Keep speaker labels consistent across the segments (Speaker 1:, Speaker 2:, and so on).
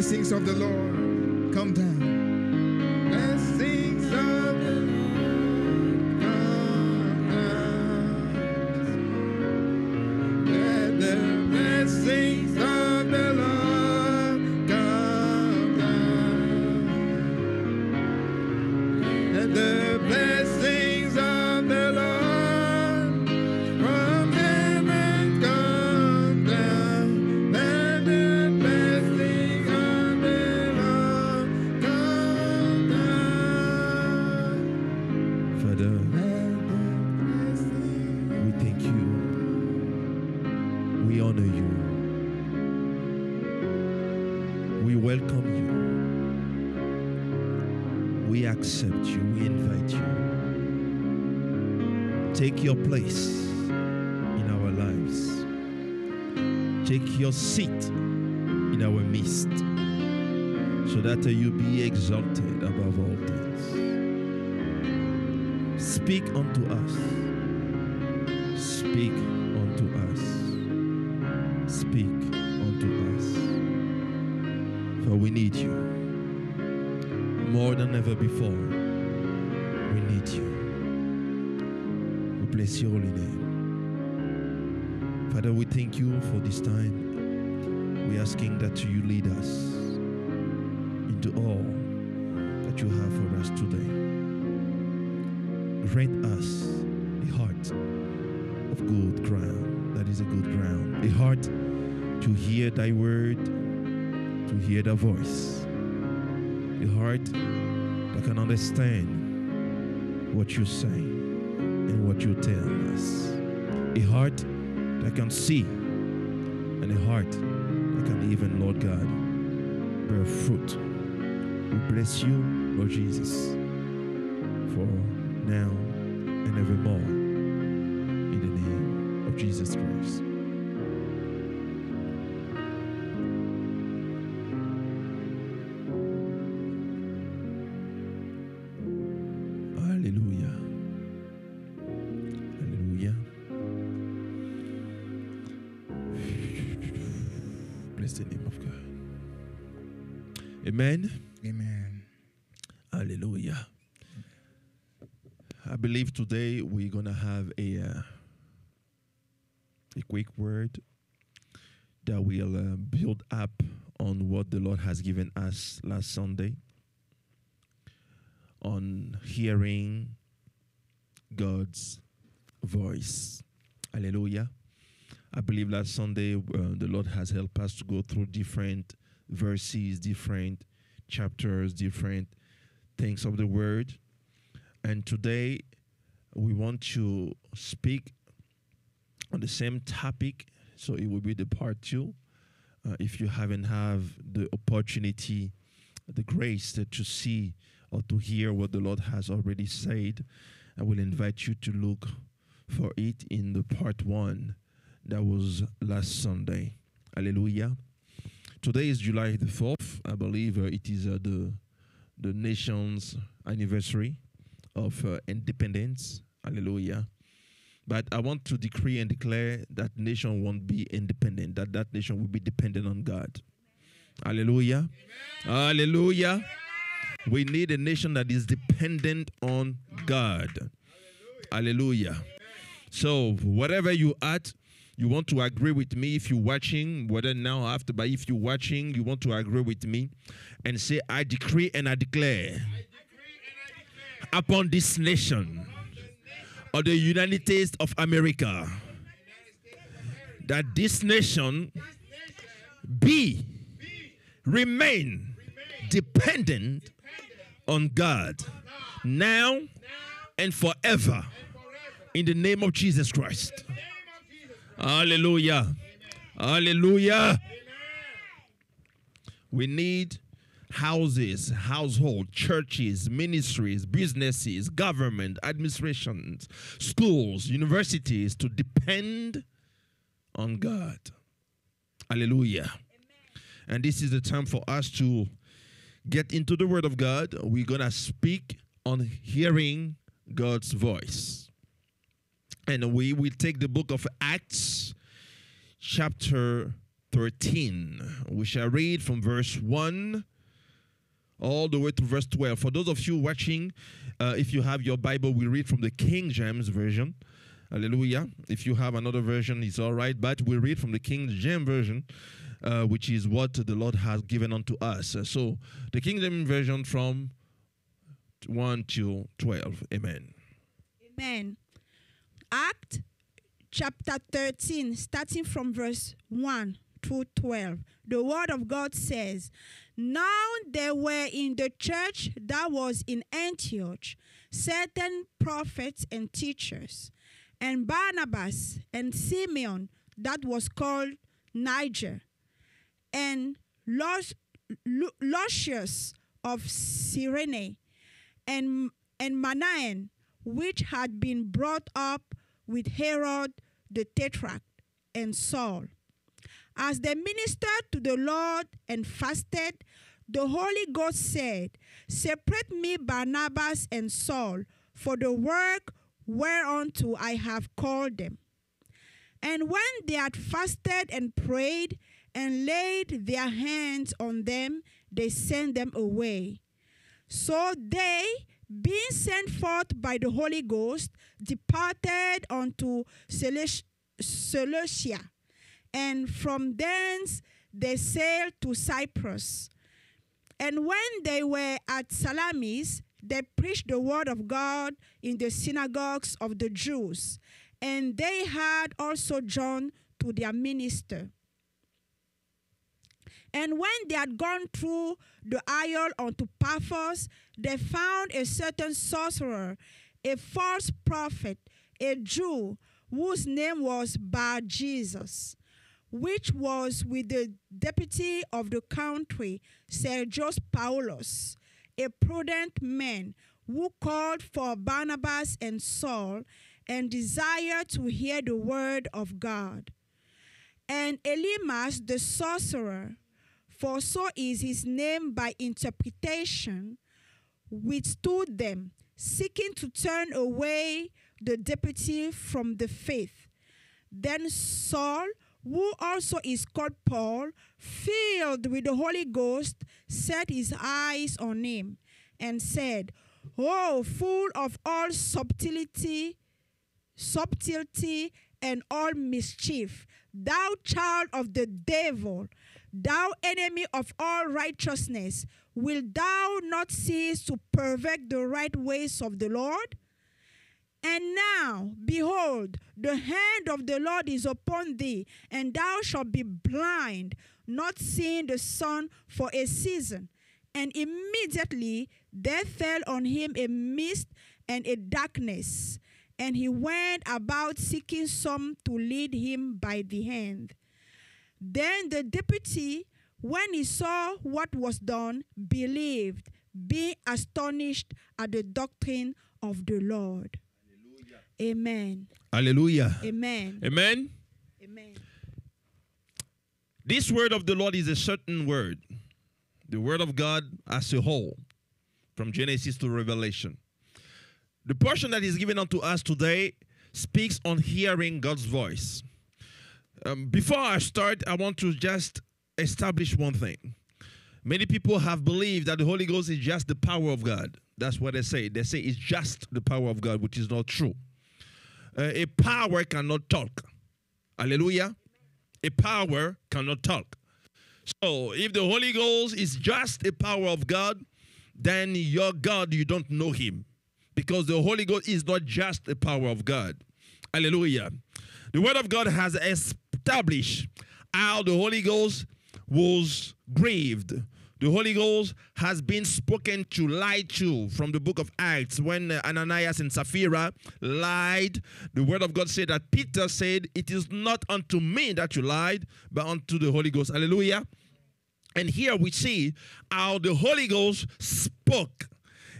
Speaker 1: blessings of the Lord
Speaker 2: in our midst so that you be exalted above all things. Speak unto us. Speak unto us. Speak unto us. For we need you. More than ever before, we need you. We bless your holy name. Father, we thank you for this time. Asking that you lead us into all that you have for us today. Grant us a heart of good ground, that is a good ground, a heart to hear thy word, to hear thy voice, a heart that can understand what you say and what you tell us, a heart that can see, and a heart that can even, Lord God, bear fruit. We bless you, Lord Jesus, for now and evermore. In the name of Jesus Christ. Believe today we're gonna have a uh, a quick word that will uh, build up on what the Lord has given us last Sunday on hearing God's voice. Hallelujah. I believe last Sunday uh, the Lord has helped us to go through different verses, different chapters, different things of the word. And today we want to speak on the same topic. So it will be the part two. Uh, if you haven't have the opportunity, the grace to, to see or to hear what the Lord has already said, I will invite you to look for it in the part one that was last Sunday. Hallelujah. Today is July the 4th. I believe uh, it is uh, the the nation's anniversary of uh, independence. Hallelujah. But I want to decree and declare that nation won't be independent, that that nation will be dependent on God. Hallelujah. Hallelujah. We need a nation that is dependent on God. Hallelujah. So, whatever you at, you want to agree with me if you're watching, whether now after, but if you're watching, you want to agree with me and say, I decree and I declare upon this nation of the United States of America that this nation be, remain dependent on God now and forever in the name of Jesus Christ. Hallelujah. Hallelujah. We need houses, household, churches, ministries, businesses, government, administrations, schools, universities to depend on God. Hallelujah. And this is the time for us to get into the Word of God. We're going to speak on hearing God's voice. And we will take the book of Acts, chapter 13. We shall read from verse 1 all the way to verse 12. For those of you watching, uh, if you have your Bible, we read from the King James Version. Hallelujah. If you have another version, it's all right, but we read from the King James Version. Uh, which is what the Lord has given unto us. Uh, so, the King James Version from 1 to 12. Amen.
Speaker 3: Amen. Act chapter 13, starting from verse 1 to 12. The word of God says, Now there were in the church that was in Antioch certain prophets and teachers, and Barnabas and Simeon, that was called Niger, and Lucius of Cyrene, and, and Manaen, which had been brought up with Herod the Tetrarch and Saul. As they ministered to the Lord and fasted, the Holy Ghost said, Separate me Barnabas and Saul for the work whereunto I have called them. And when they had fasted and prayed and laid their hands on them, they sent them away. So they, being sent forth by the Holy Ghost, departed unto Seleucia, and from thence they sailed to Cyprus. And when they were at Salamis, they preached the word of God in the synagogues of the Jews, and they had also John to their minister. And when they had gone through the isle unto Paphos, they found a certain sorcerer, a false prophet, a Jew, whose name was Bar Jesus, which was with the deputy of the country, Sergius Paulus, a prudent man, who called for Barnabas and Saul and desired to hear the word of God. And Elymas the sorcerer, for so is his name by interpretation, withstood them, seeking to turn away the deputy from the faith. Then Saul, who also is called Paul, filled with the Holy Ghost, set his eyes on him and said, Oh, full of all subtlety, subtlety and all mischief, thou child of the devil, thou enemy of all righteousness, wilt thou not cease to pervert the right ways of the Lord? And now, behold, the hand of the Lord is upon thee, and thou shalt be blind, not seeing the sun for a season. And immediately there fell on him a mist and a darkness, and he went about seeking some to lead him by the hand. Then the deputy, when he saw what was done, believed, being astonished at the doctrine of the Lord. Amen.
Speaker 2: Hallelujah.
Speaker 3: Amen.
Speaker 2: Amen.
Speaker 3: Amen.
Speaker 2: This word of the Lord is a certain word. The word of God as a whole, from Genesis to Revelation. The portion that is given unto us today speaks on hearing God's voice. Um, before I start, I want to just establish one thing. Many people have believed that the Holy Ghost is just the power of God. That's what they say. They say it's just the power of God, which is not true. Uh, a power cannot talk. Hallelujah. A power cannot talk. So if the Holy Ghost is just a power of God, then your God, you don't know him. Because the Holy Ghost is not just a power of God. Hallelujah. The Word of God has established how the Holy Ghost was grieved. The Holy Ghost has been spoken to lie to from the book of Acts when uh, Ananias and Sapphira lied. The word of God said that Peter said, It is not unto me that you lied, but unto the Holy Ghost. Hallelujah. And here we see how the Holy Ghost spoke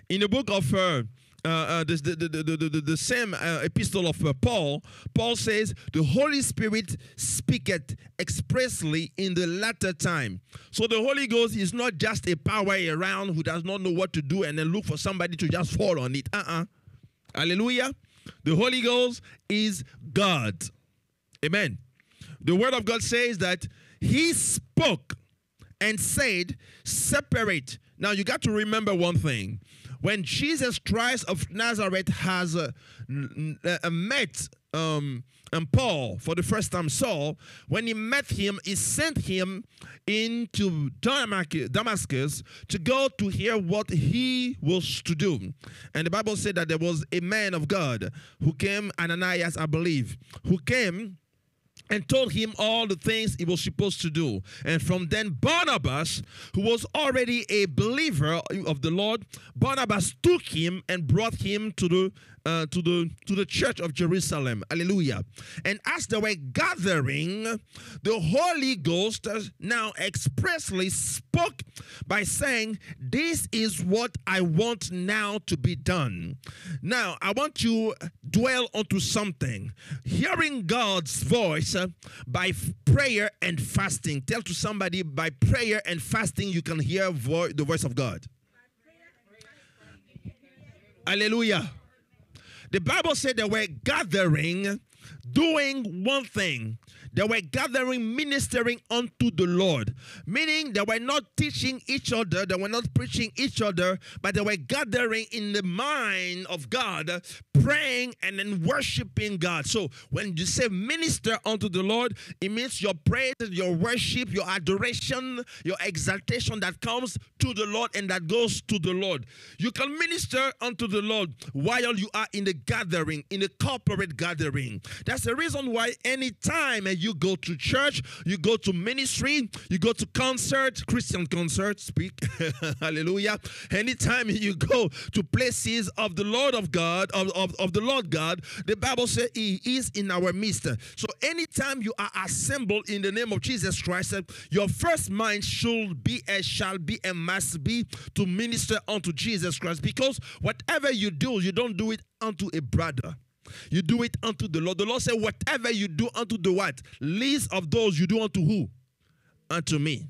Speaker 2: in the book of uh, uh, uh, the, the, the, the, the, same uh, epistle of uh, Paul, Paul says, The Holy Spirit speaketh expressly in the latter time. So the Holy Ghost is not just a power around who does not know what to do and then look for somebody to just fall on it. Uh uh Hallelujah. The Holy Ghost is God. Amen. The Word of God says that He spoke and said, Separate. Now you got to remember one thing when Jesus Christ of Nazareth has uh, uh, met um, and Paul for the first time Saul, when he met him, he sent him into Damascus to go to hear what he was to do. And the Bible said that there was a man of God who came, Ananias, I believe, who came and told him all the things he was supposed to do. And from then, Barnabas, who was already a believer of the Lord, Barnabas took him and brought him to the uh, to the to the church of Jerusalem. Hallelujah. And as they were gathering, the Holy Ghost now expressly spoke by saying, This is what I want now to be done. Now, I want to dwell onto something. Hearing God's voice uh, by prayer and fasting. Tell to somebody by prayer and fasting you can hear vo- the voice of God. Hallelujah. The Bible said they were gathering, doing one thing. They were gathering, ministering unto the Lord. Meaning they were not teaching each other, they were not preaching each other, but they were gathering in the mind of God, praying and then worshiping God. So when you say minister unto the Lord, it means your praise, your worship, your adoration, your exaltation that comes to the Lord and that goes to the Lord. You can minister unto the Lord while you are in the gathering, in the corporate gathering. That's the reason why anytime eh, you go to church, you go to ministry, you go to concert, Christian concert, speak, hallelujah. Anytime you go to places of the Lord of God, of, of, of the Lord God, the Bible says He is in our midst. So anytime you are assembled in the name of Jesus Christ, eh, your first mind should be and shall be and must be to minister unto Jesus Christ because whatever you do, you don't do it unto a brother. You do it unto the Lord. The Lord said, Whatever you do unto the what? Least of those you do unto who? Unto me.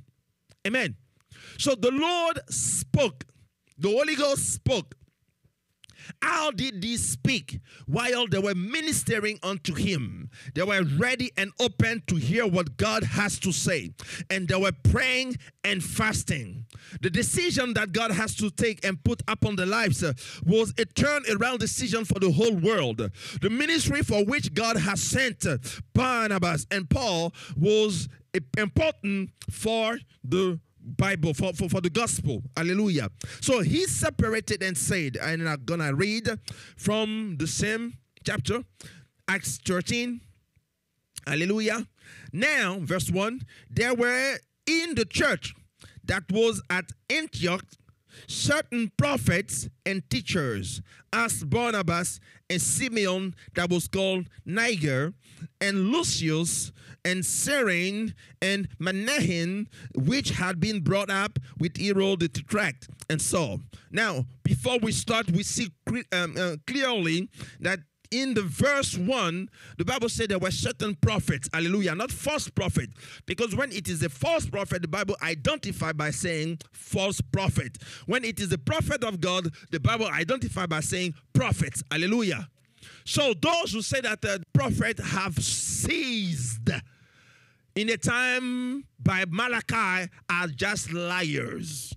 Speaker 2: Amen. So the Lord spoke. The Holy Ghost spoke. How did they speak? While they were ministering unto him, they were ready and open to hear what God has to say, and they were praying and fasting. The decision that God has to take and put upon their lives uh, was a turn around decision for the whole world. The ministry for which God has sent uh, Barnabas and Paul was important for the Bible, for, for, for the gospel. Hallelujah. So he separated and said, and I'm gonna read from the same chapter, Acts 13. Hallelujah. Now, verse 1 there were in the church that was at Antioch certain prophets and teachers, as Barnabas and Simeon, that was called Niger, and Lucius and Cyrene and Manaen, which had been brought up with Herod the Tetrarch, and Saul. Now, before we start, we see um, uh, clearly that in the verse 1, the Bible said there were certain prophets, hallelujah, not false prophet. Because when it is a false prophet, the Bible identify by saying false prophet. When it is a prophet of God, the Bible identify by saying prophets, hallelujah. So those who say that the prophet have ceased in the time by Malachi are just liars.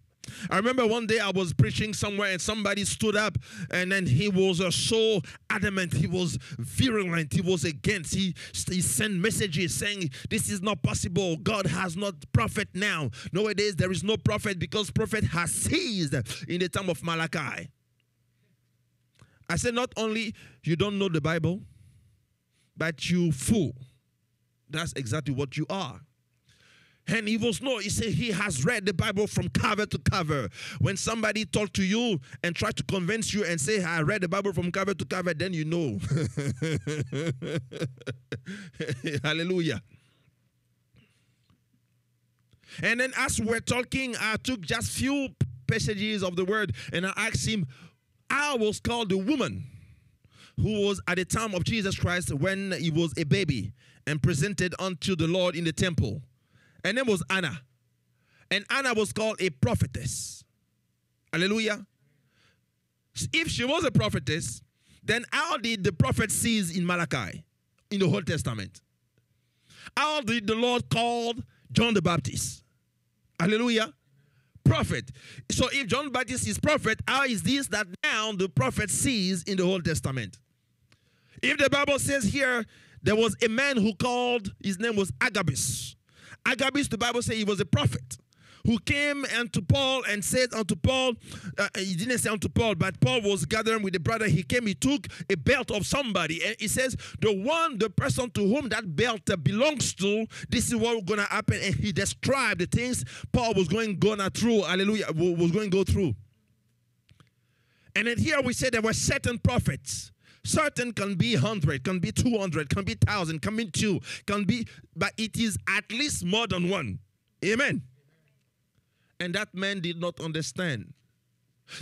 Speaker 2: I remember one day I was preaching somewhere and somebody stood up and then he was uh, so adamant, he was virulent, he was against. He, he sent messages saying, This is not possible. God has not prophet now. Nowadays, there is no prophet because prophet has ceased in the time of Malachi. I said, Not only you don't know the Bible, but you fool. That's exactly what you are. And he was no, he said he has read the Bible from cover to cover. When somebody talk to you and try to convince you and say, I read the Bible from cover to cover, then you know. Hallelujah. And then as we're talking, I took just few passages of the word and I asked him, I was called the woman who was at the time of Jesus Christ when he was a baby and presented unto the Lord in the temple. Her name was Anna. And Anna was called a prophetess. Hallelujah. If she was a prophetess, then how did the prophet sees in Malachi in the Old Testament? How did the Lord call John the Baptist? Hallelujah. Prophet. So if John Baptist is prophet, how is this that now the prophet sees in the Old Testament? If the Bible says here there was a man who called, his name was Agabus. Agabus, the Bible says he was a prophet who came unto Paul and said unto Paul, uh, he didn't say unto Paul, but Paul was gathering with the brother. He came, he took a belt of somebody, and he says, The one, the person to whom that belt belongs to, this is what gonna happen. And he described the things Paul was going gonna through, hallelujah, was going to go through. And then here we say there were certain prophets Certain can be 100, can be 200, can be 1,000, can be 2, can be, but it is at least more than one. Amen. And that man did not understand.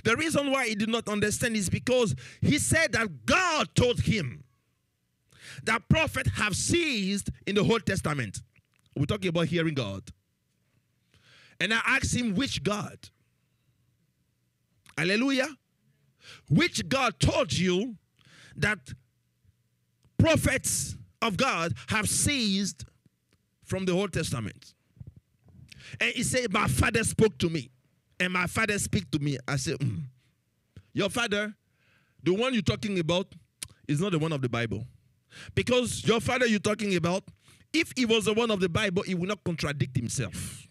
Speaker 2: The reason why he did not understand is because he said that God told him that prophets have ceased in the Old Testament. We're talking about hearing God. And I asked him, which God? Hallelujah. Which God told you that prophets of God have seized from the Old Testament. And he said, My father spoke to me, and my father speak to me. I said, mm. Your father, the one you're talking about, is not the one of the Bible. Because your father you're talking about, if he was the one of the Bible, he would not contradict himself.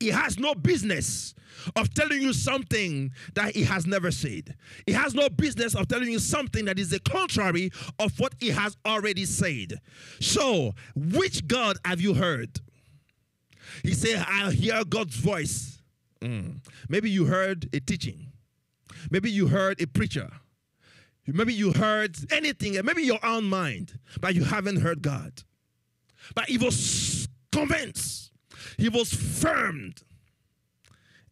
Speaker 2: He has no business of telling you something that he has never said. He has no business of telling you something that is the contrary of what he has already said. So, which God have you heard? He said, I hear God's voice. Mm. Maybe you heard a teaching. Maybe you heard a preacher. Maybe you heard anything, maybe your own mind, but you haven't heard God. But he was convinced, he was firm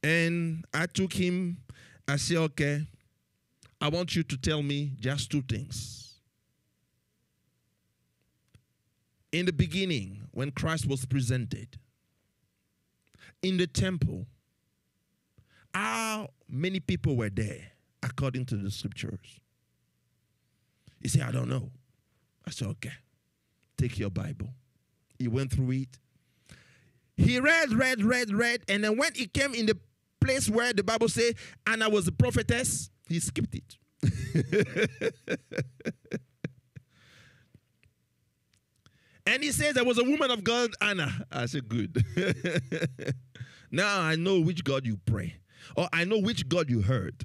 Speaker 2: and I took him, I said, okay, I want you to tell me just two things. In the beginning, when Christ was presented in the temple, how many people were there according to the scriptures? He said, I don't know. I said, okay, take your Bible. He went through it. He read, read, read, read, and then when he came in the place where the Bible say Anna was a prophetess, he skipped it. and he says there was a woman of God, Anna. I said, good. now I know which God you pray, or I know which God you heard.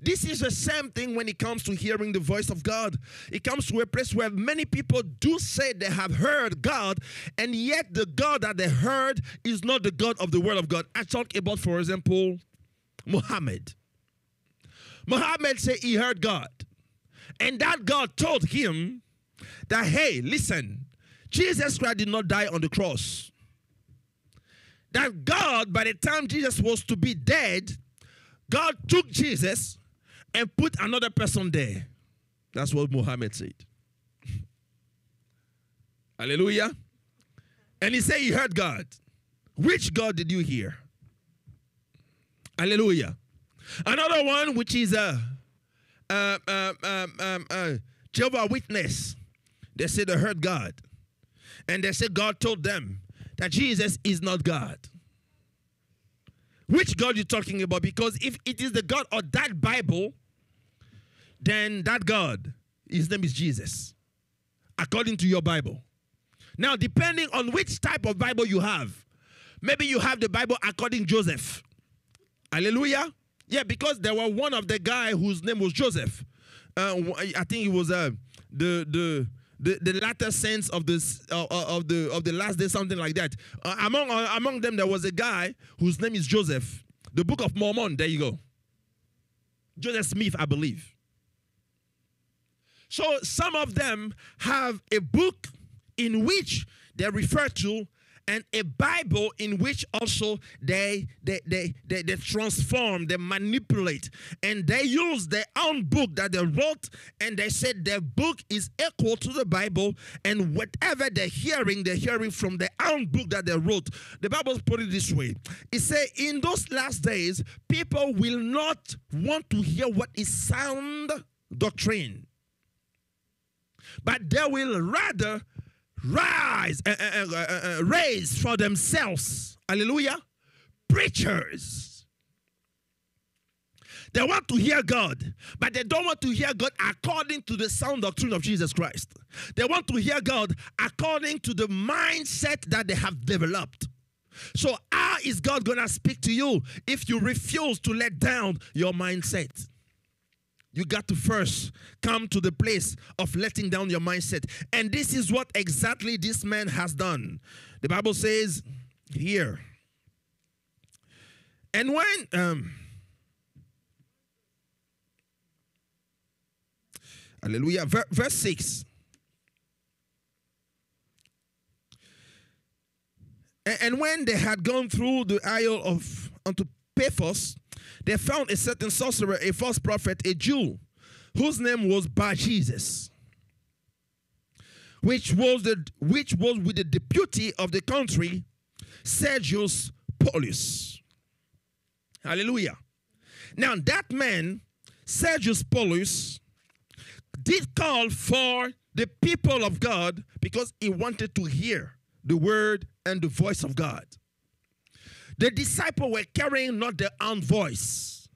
Speaker 2: This is the same thing when it comes to hearing the voice of God. It comes to a place where many people do say they have heard God, and yet the God that they heard is not the God of the Word of God. I talk about, for example, Muhammad. Muhammad said he heard God, and that God told him that, hey, listen, Jesus Christ did not die on the cross. That God, by the time Jesus was to be dead, God took Jesus and put another person there. That's what Muhammad said. Hallelujah. And he said he heard God. Which God did you hear? Hallelujah. Another one, which is a uh, uh, um, um, uh, Jehovah Witness, they said they heard God. And they said God told them that Jesus is not God. Which God you talking about? Because if it is the God of that Bible, then that God, his name is Jesus, according to your Bible. Now, depending on which type of Bible you have, maybe you have the Bible according Joseph. Hallelujah. Yeah, because there were one of the guy whose name was Joseph. Uh, I think it was uh, the the the, the latter sense of this uh, of the of the last day, something like that. Uh, among uh, among them, there was a guy whose name is Joseph. The Book of Mormon. There you go. Joseph Smith, I believe. So some of them have a book in which they refer to and a Bible in which also they they, they they they transform, they manipulate, and they use their own book that they wrote, and they said their book is equal to the Bible, and whatever they're hearing, they're hearing from their own book that they wrote. The Bible put it this way: It says, in those last days, people will not want to hear what is sound doctrine, but they will rather rise, uh, uh, uh, raise for themselves. Hallelujah. Preachers. They want to hear God, but they don't want to hear God according to the sound doctrine of Jesus Christ. They want to hear God according to the mindset that they have developed. So, how is God going to speak to you if you refuse to let down your mindset? You got to first come to the place of letting down your mindset. And this is what exactly this man has done. The Bible says here. And when um Hallelujah. Verse 6. And when they had gone through the isle of unto Paphos, they found a certain sorcerer, a false prophet, a Jew, whose name was Bar Jesus, which was the which was with the deputy of the country, Sergius Paulus. Hallelujah. Now that man, Sergius Paulus, did call for the people of God because he wanted to hear the word and the voice of God. The disciples were carrying not their own voice.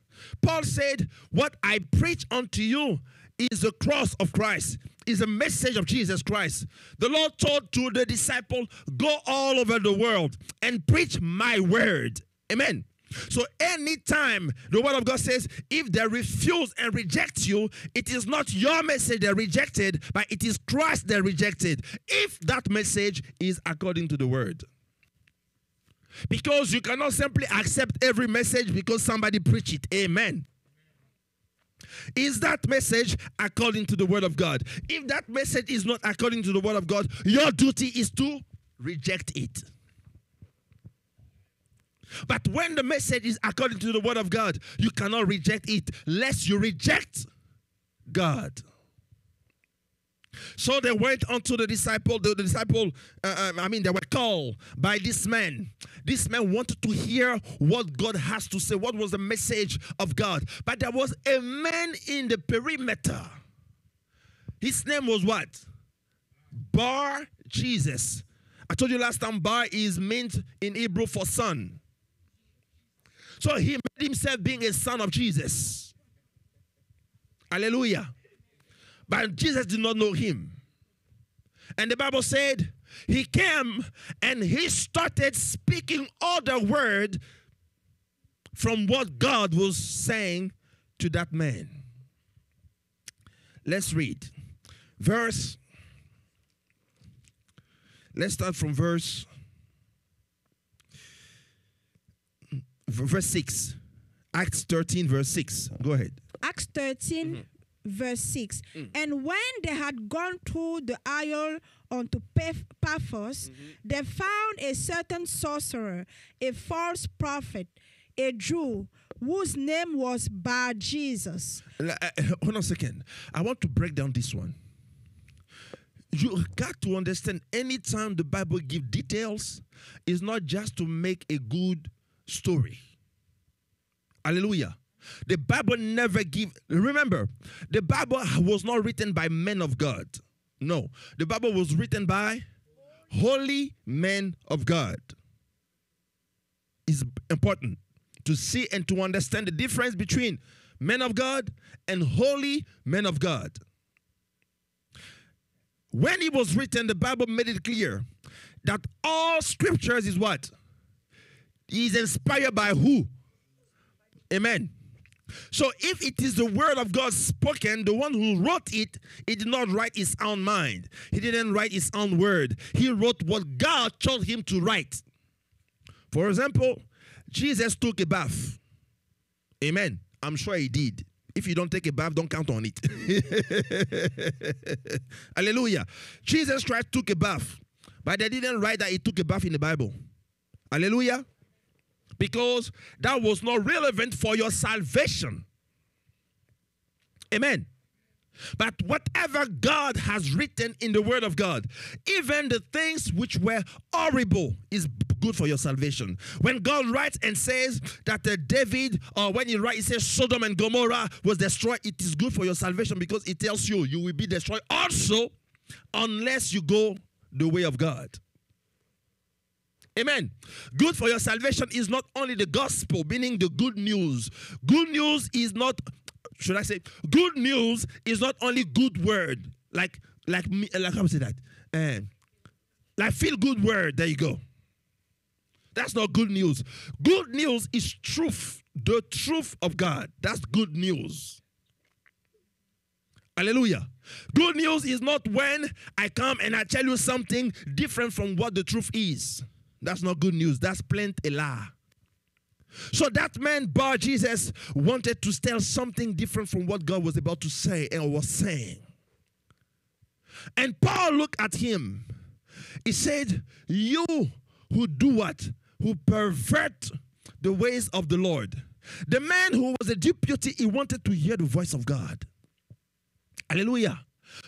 Speaker 2: Paul said, What I preach unto you is the cross of Christ, is a message of Jesus Christ. The Lord told to the disciple, Go all over the world and preach my word. Amen. So anytime the word of God says, if they refuse and reject you, it is not your message they rejected, but it is Christ they rejected. If that message is according to the word. Because you cannot simply accept every message because somebody preach it. Amen. Is that message according to the word of God? If that message is not according to the word of God, your duty is to reject it. But when the message is according to the word of God, you cannot reject it lest you reject God. So they went unto the disciple. The, the disciple, uh, um, I mean, they were called by this man. This man wanted to hear what God has to say. What was the message of God? But there was a man in the perimeter. His name was what? Bar Jesus. I told you last time, Bar is meant in Hebrew for son. So he made himself being a son of Jesus. Hallelujah. But Jesus did not know him. And the Bible said he came and he started speaking all the word from what God was saying to that man. Let's read. Verse Let's start from verse verse 6. Acts 13 verse 6. Go ahead.
Speaker 3: Acts 13 mm-hmm verse 6. Mm. And when they had gone through the isle unto Paphos, mm-hmm. they found a certain sorcerer, a false prophet, a Jew, whose name was Bar Jesus.
Speaker 2: Uh, hold on a second. I want to break down this one. You got to understand anytime the Bible give details, it's not just to make a good story. Hallelujah. The Bible never give remember, the Bible was not written by men of God. No. The Bible was written by holy men of God. It's important to see and to understand the difference between men of God and holy men of God. When it was written, the Bible made it clear that all scriptures is what? Is inspired by who? Amen. So if it is the word of God spoken, the one who wrote it, he did not write his own mind. He didn't write his own word. He wrote what God told him to write. For example, Jesus took a bath. Amen. I'm sure he did. If you don't take a bath, don't count on it. Hallelujah. Jesus Christ took a bath, but they didn't write that he took a bath in the Bible. Hallelujah because that was not relevant for your salvation. Amen. But whatever God has written in the Word of God, even the things which were horrible, is good for your salvation. When God writes and says that uh, David, or when he writes, he says Sodom and Gomorrah was destroyed, it is good for your salvation because it tells you you will be destroyed also unless you go the way of God. Amen. Good for your salvation is not only the gospel, meaning the good news. Good news is not, should I say, good news is not only good word, like like me, like how say that, uh, like feel good word. There you go. That's not good news. Good news is truth, the truth of God. That's good news. Hallelujah. Good news is not when I come and I tell you something different from what the truth is. That's not good news. That's plenty a lie. So that man, Bar Jesus, wanted to tell something different from what God was about to say and was saying. And Paul looked at him. He said, You who do what? Who pervert the ways of the Lord. The man who was a deputy, he wanted to hear the voice of God. Hallelujah.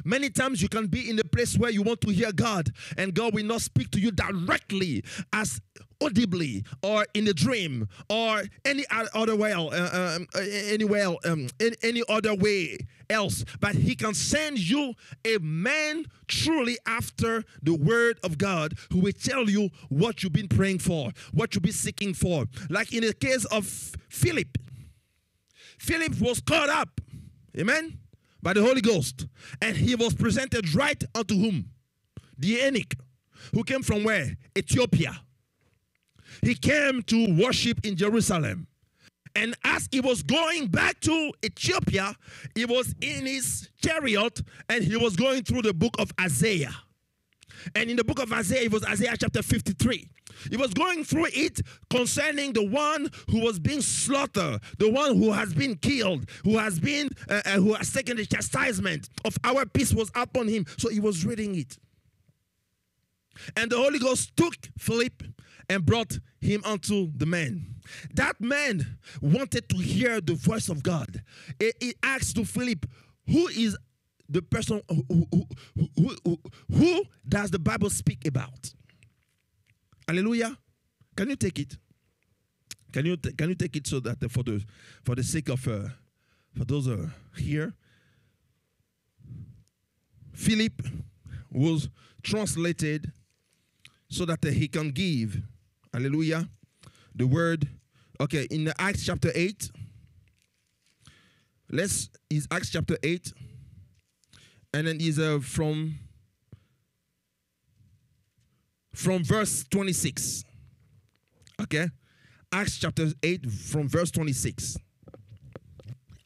Speaker 2: Many times you can be in a place where you want to hear God, and God will not speak to you directly as audibly or in a dream or any other way, uh, um, anywhere, um, any, any other way else. But He can send you a man truly after the word of God who will tell you what you've been praying for, what you've been seeking for. Like in the case of Philip, Philip was caught up. Amen by the Holy Ghost. And he was presented right unto whom? The eunuch, who came from where? Ethiopia. He came to worship in Jerusalem. And as he was going back to Ethiopia, he was in his chariot and he was going through the book of Isaiah. And in the book of Isaiah, it was Isaiah chapter 53. He was going through it concerning the one who was being slaughtered, the one who has been killed, who has been, uh, uh, who has taken the chastisement of our peace was upon him. So he was reading it. And the Holy Ghost took Philip and brought him unto the man. That man wanted to hear the voice of God. He, he asked to Philip, Who is the person who, who, who, who, does the Bible speak about? Hallelujah. Can you take it? Can you can you take it so that uh, for the for the sake of uh, for those uh, here, Philip was translated so that uh, he can give, Hallelujah, the word. Okay, in the Acts chapter eight. Let's is Acts chapter eight, and then is uh, from from verse 26. Okay? Acts chapter 8 from verse 26.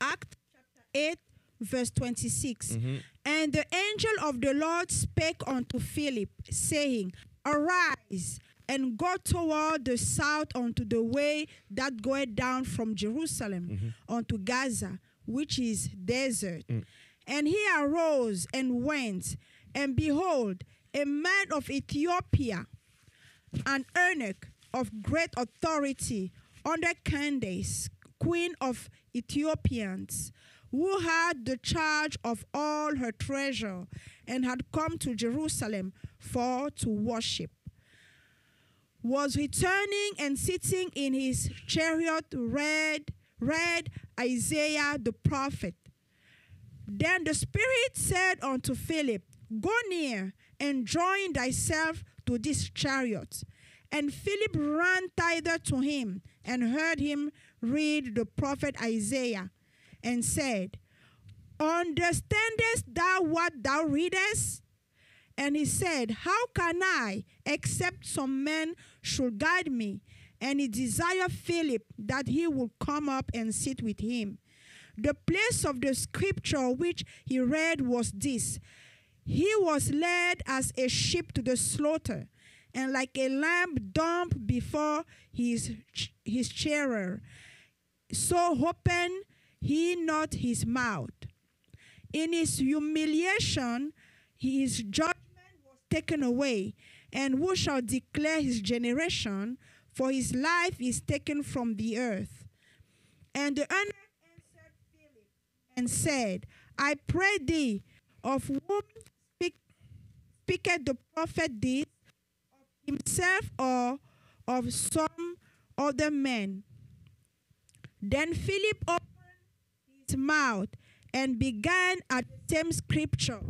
Speaker 3: Act chapter 8, verse 26.
Speaker 2: Mm-hmm.
Speaker 3: And the angel of the Lord spake unto Philip, saying, Arise and go toward the south unto the way that goeth down from Jerusalem
Speaker 2: Mm-hmm.
Speaker 3: unto Gaza, which is desert.
Speaker 2: Mm.
Speaker 3: And he arose and went, and behold, a man of Ethiopia, an eunuch of great authority under Candace, queen of Ethiopians, who had the charge of all her treasure and had come to Jerusalem for to worship, was returning and sitting in his chariot read, read Isaiah the prophet. Then the Spirit said unto Philip, Go near and join thyself to this chariot. And Philip ran thither to him and heard him read the prophet Isaiah and said, Understandest thou what thou readest? And he said, How can I, except some men should guide me? And he desired Philip that he would come up and sit with him. The place of the scripture which he read was this He was led as a sheep to the slaughter, and like a lamb dumb before his, his shearer, so opened he not his mouth. In his humiliation, his judgment was taken away. And who shall declare his generation? For his life is taken from the earth. And the eunuch answered Philip and said, I pray thee, of whom speaketh the prophet this, of himself or of some other man? Then Philip opened his mouth and began at the same scripture.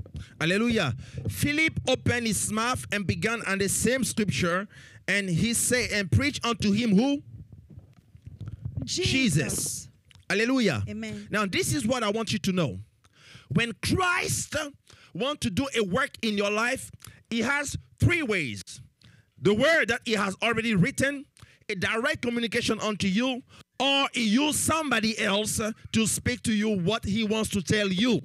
Speaker 2: Hallelujah. Philip opened his mouth and began on the same scripture, and he said, and preached unto him who? Jesus. Hallelujah.
Speaker 3: Amen.
Speaker 2: Now, this is what I want you to know. When Christ want to do a work in your life, he has three ways. The word that he has already written, a direct communication unto you, or he use somebody else to speak to you what he wants to tell you.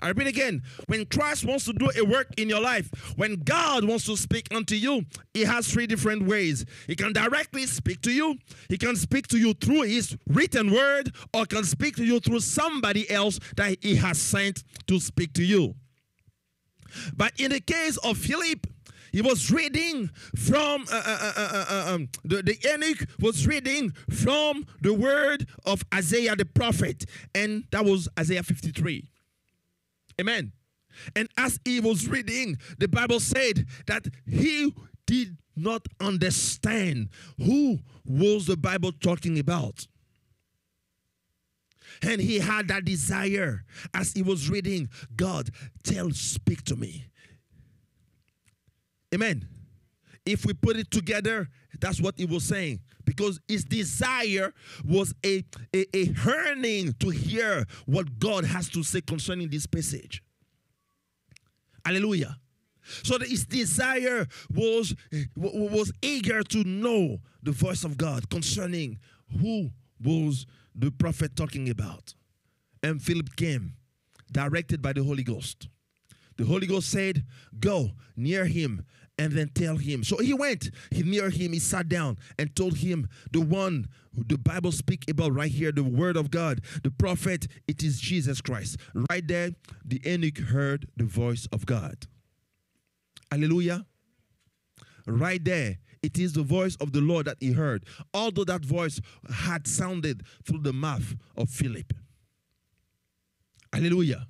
Speaker 2: I repeat again, when Christ wants to do a work in your life, when God wants to speak unto you, He has three different ways. He can directly speak to you, He can speak to you through His written word, or can speak to you through somebody else that He has sent to speak to you. But in the case of Philip, he was reading from uh, uh, uh, uh, um, the, the eunuch was reading from the word of Isaiah the prophet, and that was Isaiah 53. Amen. And as he was reading, the Bible said that he did not understand who was the Bible talking about. And he had that desire as he was reading, God, tell, speak to me. Amen. If we put it together, that's what he was saying. Because his desire was a, a, a yearning to hear what God has to say concerning this passage. Hallelujah. So that his desire was, was eager to know the voice of God concerning who was the prophet talking about. And Philip came, directed by the Holy Ghost. The Holy Ghost said, Go near him and then tell him. So he went, he near him, he sat down and told him the one the Bible speak about right here, the word of God, the prophet, it is Jesus Christ. Right there, the eunuch heard the voice of God. Hallelujah. Right there, it is the voice of the Lord that he heard, although that voice had sounded through the mouth of Philip. Hallelujah.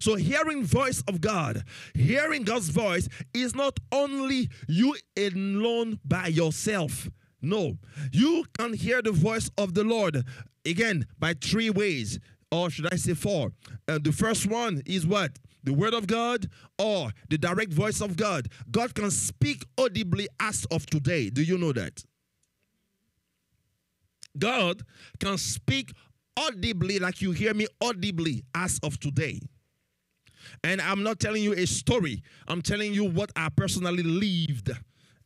Speaker 2: So hearing voice of God, hearing God's voice is not only you alone by yourself. No, you can hear the voice of the Lord again by three ways, or should I say four? Uh, the first one is what? The word of God or the direct voice of God. God can speak audibly as of today. Do you know that? God can speak audibly, like you hear me audibly as of today. And I'm not telling you a story, I'm telling you what I personally lived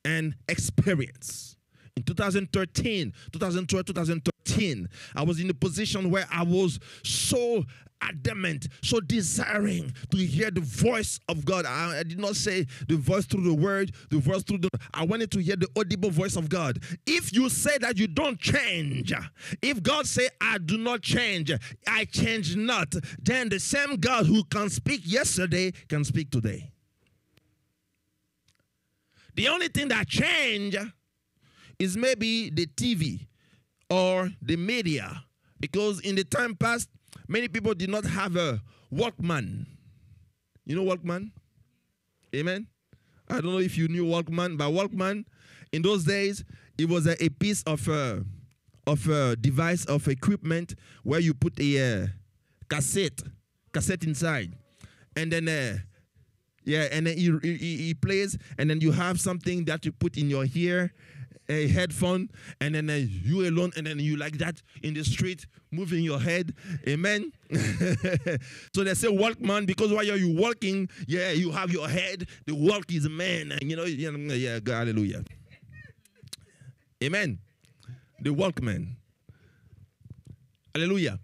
Speaker 2: and experienced. In 2013, 2012, 2013, I was in a position where I was so adamant, so desiring to hear the voice of God. I, I, did not say the voice through the word, the voice through the. I wanted to hear the audible voice of God. If you say that you don't change, if God say I do not change, I change not, then the same God who can speak yesterday can speak today. The only thing that change is maybe the TV or the media because in the time past many people did not have a Walkman. You know Walkman? Amen. I don't know if you knew Walkman, but Walkman in those days it was a, a piece of uh, of a device of equipment where you put a uh, cassette cassette inside, and then uh, Yeah, and then he, he, he plays, and then you have something that you put in your ear, a headphone, and then uh, you alone, and then you like that in the street, moving your head. Amen. so they say Walkman because while you're walking, yeah, you have your head. The walk is man, and you know, yeah, God, hallelujah. Amen. The Walkman. Hallelujah.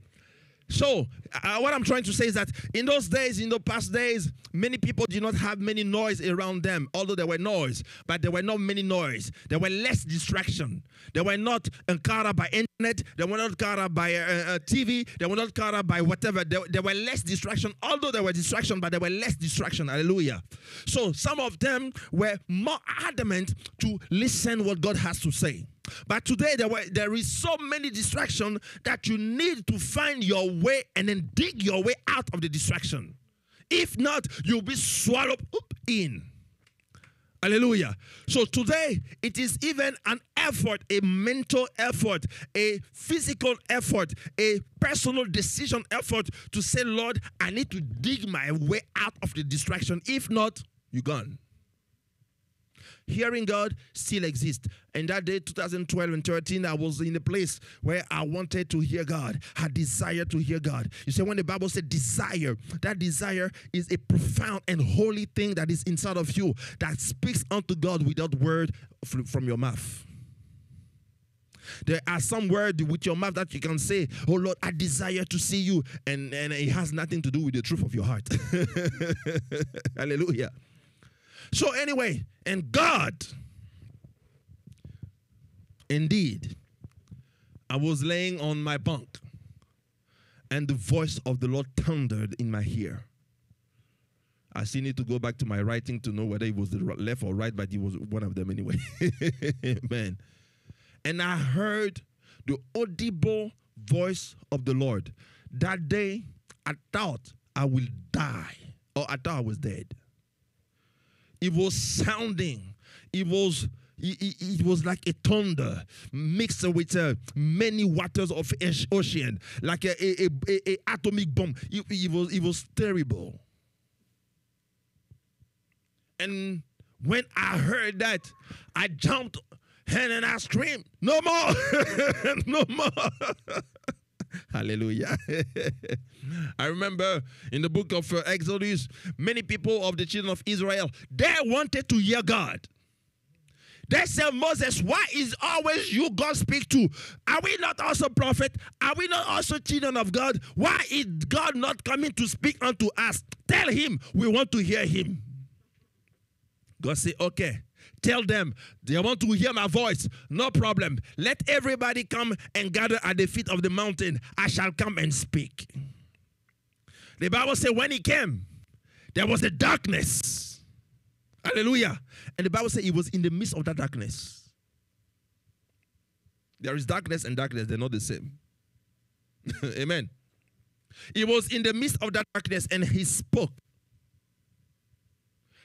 Speaker 2: So, uh, what I'm trying to say is that in those days, in the past days, many people did not have many noise around them, although there were noise, but there were not many noise. There were less distraction. They were not encountered by internet. They were not encountered by uh, uh, TV. They were not encountered by whatever. There, there were less distraction, although there were distraction, but there were less distraction. Hallelujah. So some of them were more adamant to listen what God has to say. But today there, were, there is so many distraction that you need to find your way and then dig your way out of the distraction. If not, you'll be swallowed up in. Hallelujah. So today it is even an effort, a mental effort, a physical effort, a personal decision effort to say, Lord, I need to dig my way out of the distraction. If not, you're gone hearing God still exists. And that day, 2012 and 13, I was in a place where I wanted to hear God, I desire to hear God. You see, when the Bible said desire, that desire is a profound and holy thing that is inside of you that speaks unto God without word from your mouth. There are some words with your mouth that you can say, Oh Lord, I desire to see you. And, and it has nothing to do with the truth of your heart. Hallelujah. So, anyway, and God, indeed, I was laying on my bunk, and the voice of the Lord thundered in my ear. I still need to go back to my writing to know whether it was the left or right, but it was one of them anyway. Amen. And I heard the audible voice of the Lord. That day, I thought I will die, or I thought I was dead. It was sounding. It was it, was like a thunder mixed with uh, many waters of ocean, like a, a, a, a atomic bomb. It, it, was it was terrible. And when I heard that, I jumped and I screamed, "No more, no more!" Hallelujah. I remember in the book of uh, Exodus, many people of the children of Israel, they wanted to hear God. They said, Moses, why is always you God speak to? Are we not also prophet? Are we not also children of God? Why is God not coming to speak unto us? Tell him we want to hear him. God said, okay. Tell them they want to hear my voice. No problem. Let everybody come and gather at the feet of the mountain. I shall come and speak. The Bible said when he came, there was a darkness. Hallelujah. And the Bible said he was in the midst of that darkness. There is darkness and darkness, they're not the same. Amen. He was in the midst of that darkness and he spoke.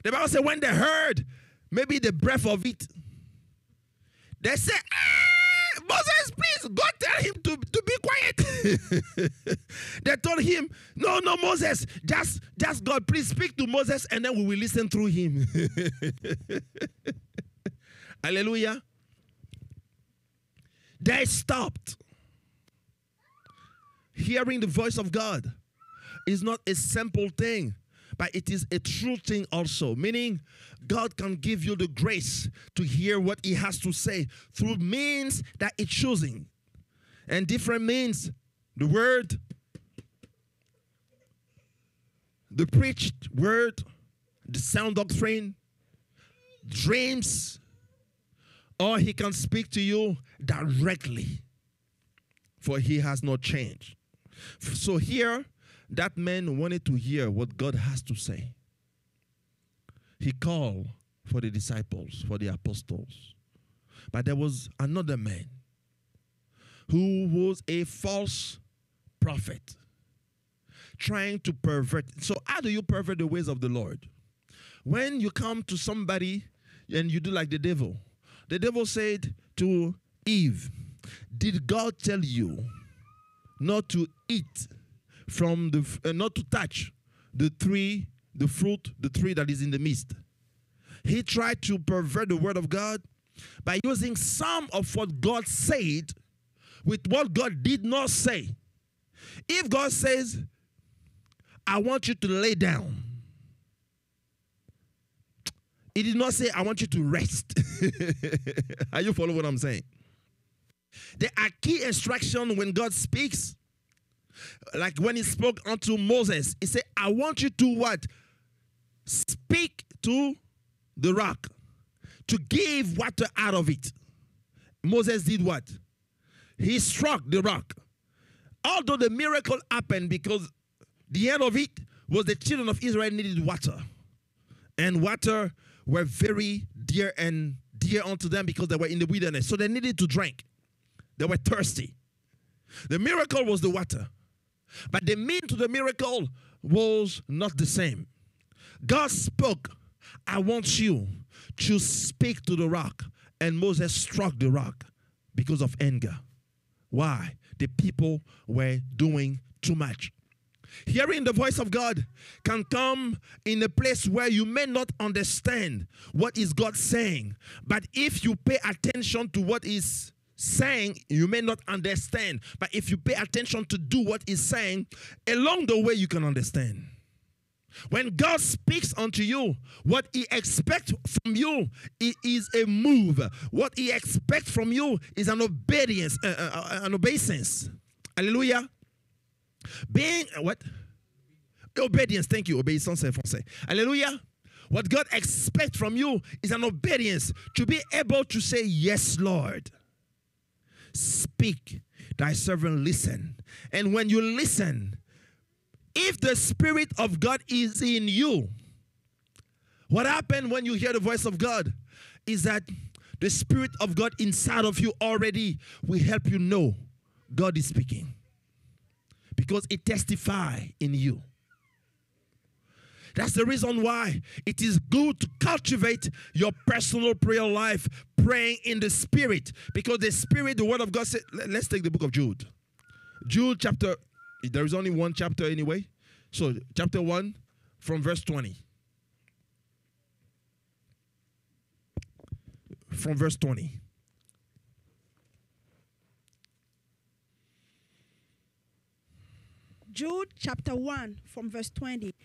Speaker 2: The Bible said when they heard maybe the breath of it. They say, ah, Moses, please go tell him to, to be quiet. they told him, No, no, Moses, just, just God, please speak to Moses and then we will listen through him. Hallelujah. They stopped. Hearing the voice of God is not a simple thing but it is a true thing also. Meaning, God can give you the grace to hear what He has to say through means that it's choosing. And different means the word, the preached word, the sound doctrine, dreams, or He can speak to you directly, for He has not changed. So here, that man wanted to hear what God has to say. He called for the disciples, for the apostles. But there was another man who was a false prophet trying to pervert. So, how do you pervert the ways of the Lord? When you come to somebody and you do like the devil, the devil said to Eve, Did God tell you not to eat from the uh, not to touch the tree the fruit, the tree that is in the midst. He tried to pervert the word of God by using some of what God said with what God did not say. If God says, I want you to lay down, He did not say, I want you to rest. Are you following what I'm saying? There are key instructions when God speaks. Like when he spoke unto Moses, he said, I want you to what? Speak to the rock to give water out of it. Moses did what? He struck the rock. Although the miracle happened because the end of it was the children of Israel needed water. And water were very dear and dear unto them because they were in the wilderness. So they needed to drink. They were thirsty. The miracle was the water. But the mean to the miracle was not the same. God spoke, I want you to speak to the rock. And Moses struck the rock because of anger. Why? The people were doing too much. Hearing the voice of God can come in a place where you may not understand what is God saying. But if you pay attention to what is saying, you may not understand. But if you pay attention to do what he's saying, along the way you can understand. When God speaks unto you, what He expects from you is a move. What He expects from you is an obedience, uh, uh, uh an obeisance. Hallelujah. Being what? Obedience. Thank you. Obeisance en français. Hallelujah. What God expects from you is an obedience to be able to say, Yes, Lord. Speak, thy servant listen. And when you listen, if the Spirit of God is in you, what happened when you hear the voice of God is that the Spirit of God inside of you already will help you know God is speaking because it testify in you. That's the reason why it is good to cultivate your personal prayer life, praying in the Spirit. Because the Spirit, the Word of God said, let's take the book of Jude. Jude chapter, there is only one chapter anyway. So, chapter 1 from verse 20. From verse 20.
Speaker 3: Jude chapter 1 from verse 20.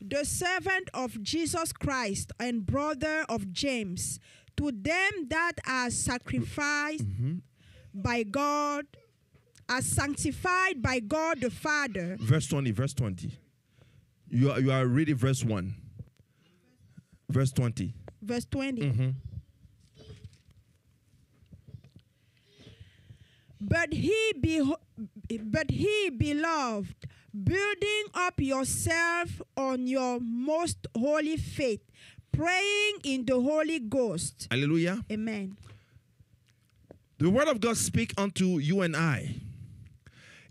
Speaker 3: The servant of Jesus Christ and brother of James, to them that are sacrificed mm-hmm. by God, are sanctified by God the Father.
Speaker 2: Verse 20, verse 20. You are, you are reading verse 1. Verse 20.
Speaker 3: Verse 20. Mm-hmm. But he be, but he beloved, building up yourself on your most holy faith, praying in the Holy Ghost.
Speaker 2: Hallelujah.
Speaker 3: Amen.
Speaker 2: The word of God speak unto you and I.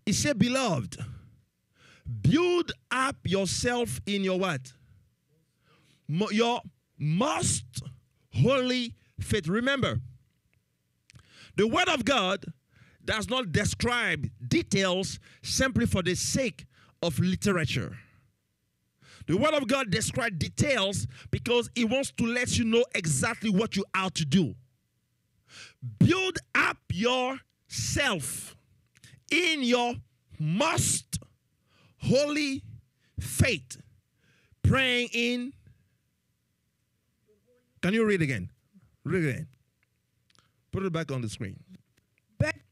Speaker 2: He said, beloved, build up yourself in your what? Your most holy faith. Remember, the word of God does not describe details simply for the sake of literature. The Word of God describes details because it wants to let you know exactly what you are to do. Build up yourself in your most holy faith, praying in. Can you read again? Read again. Put it back on the screen.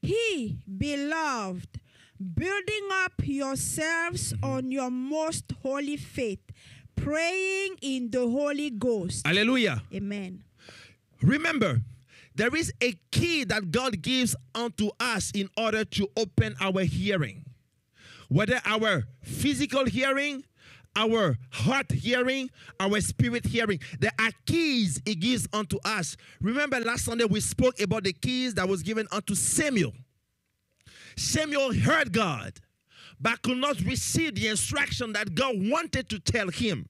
Speaker 3: He, beloved, building up yourselves mm-hmm. on your most holy faith, praying in the Holy Ghost.
Speaker 2: Hallelujah.
Speaker 3: Amen.
Speaker 2: Remember, there is a key that God gives unto us in order to open our hearing. Whether our physical hearing our heart hearing, our spirit hearing. There are keys he gives unto us. Remember last Sunday we spoke about the keys that was given unto Samuel. Samuel heard God, but could not receive the instruction that God wanted to tell him.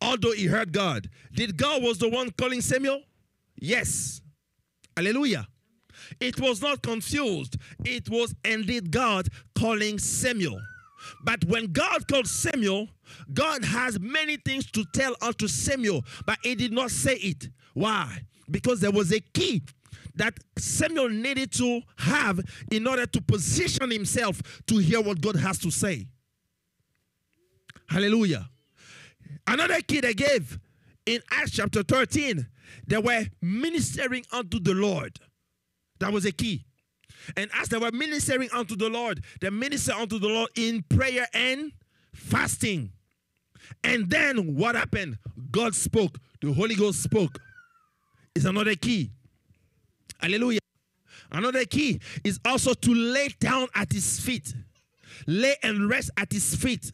Speaker 2: Although he heard God, did God was the one calling Samuel? Yes. Hallelujah. It was not confused. It was indeed God calling Samuel. But when God called Samuel, God has many things to tell unto Samuel, but he did not say it. Why? Because there was a key that Samuel needed to have in order to position himself to hear what God has to say. Hallelujah. Another key they gave in Acts chapter 13, they were ministering unto the Lord. That was a key. And as they were ministering unto the Lord, they ministered unto the Lord in prayer and fasting. And then what happened? God spoke. The Holy Ghost spoke. It's another key. Hallelujah. Another key is also to lay down at his feet. Lay and rest at his feet.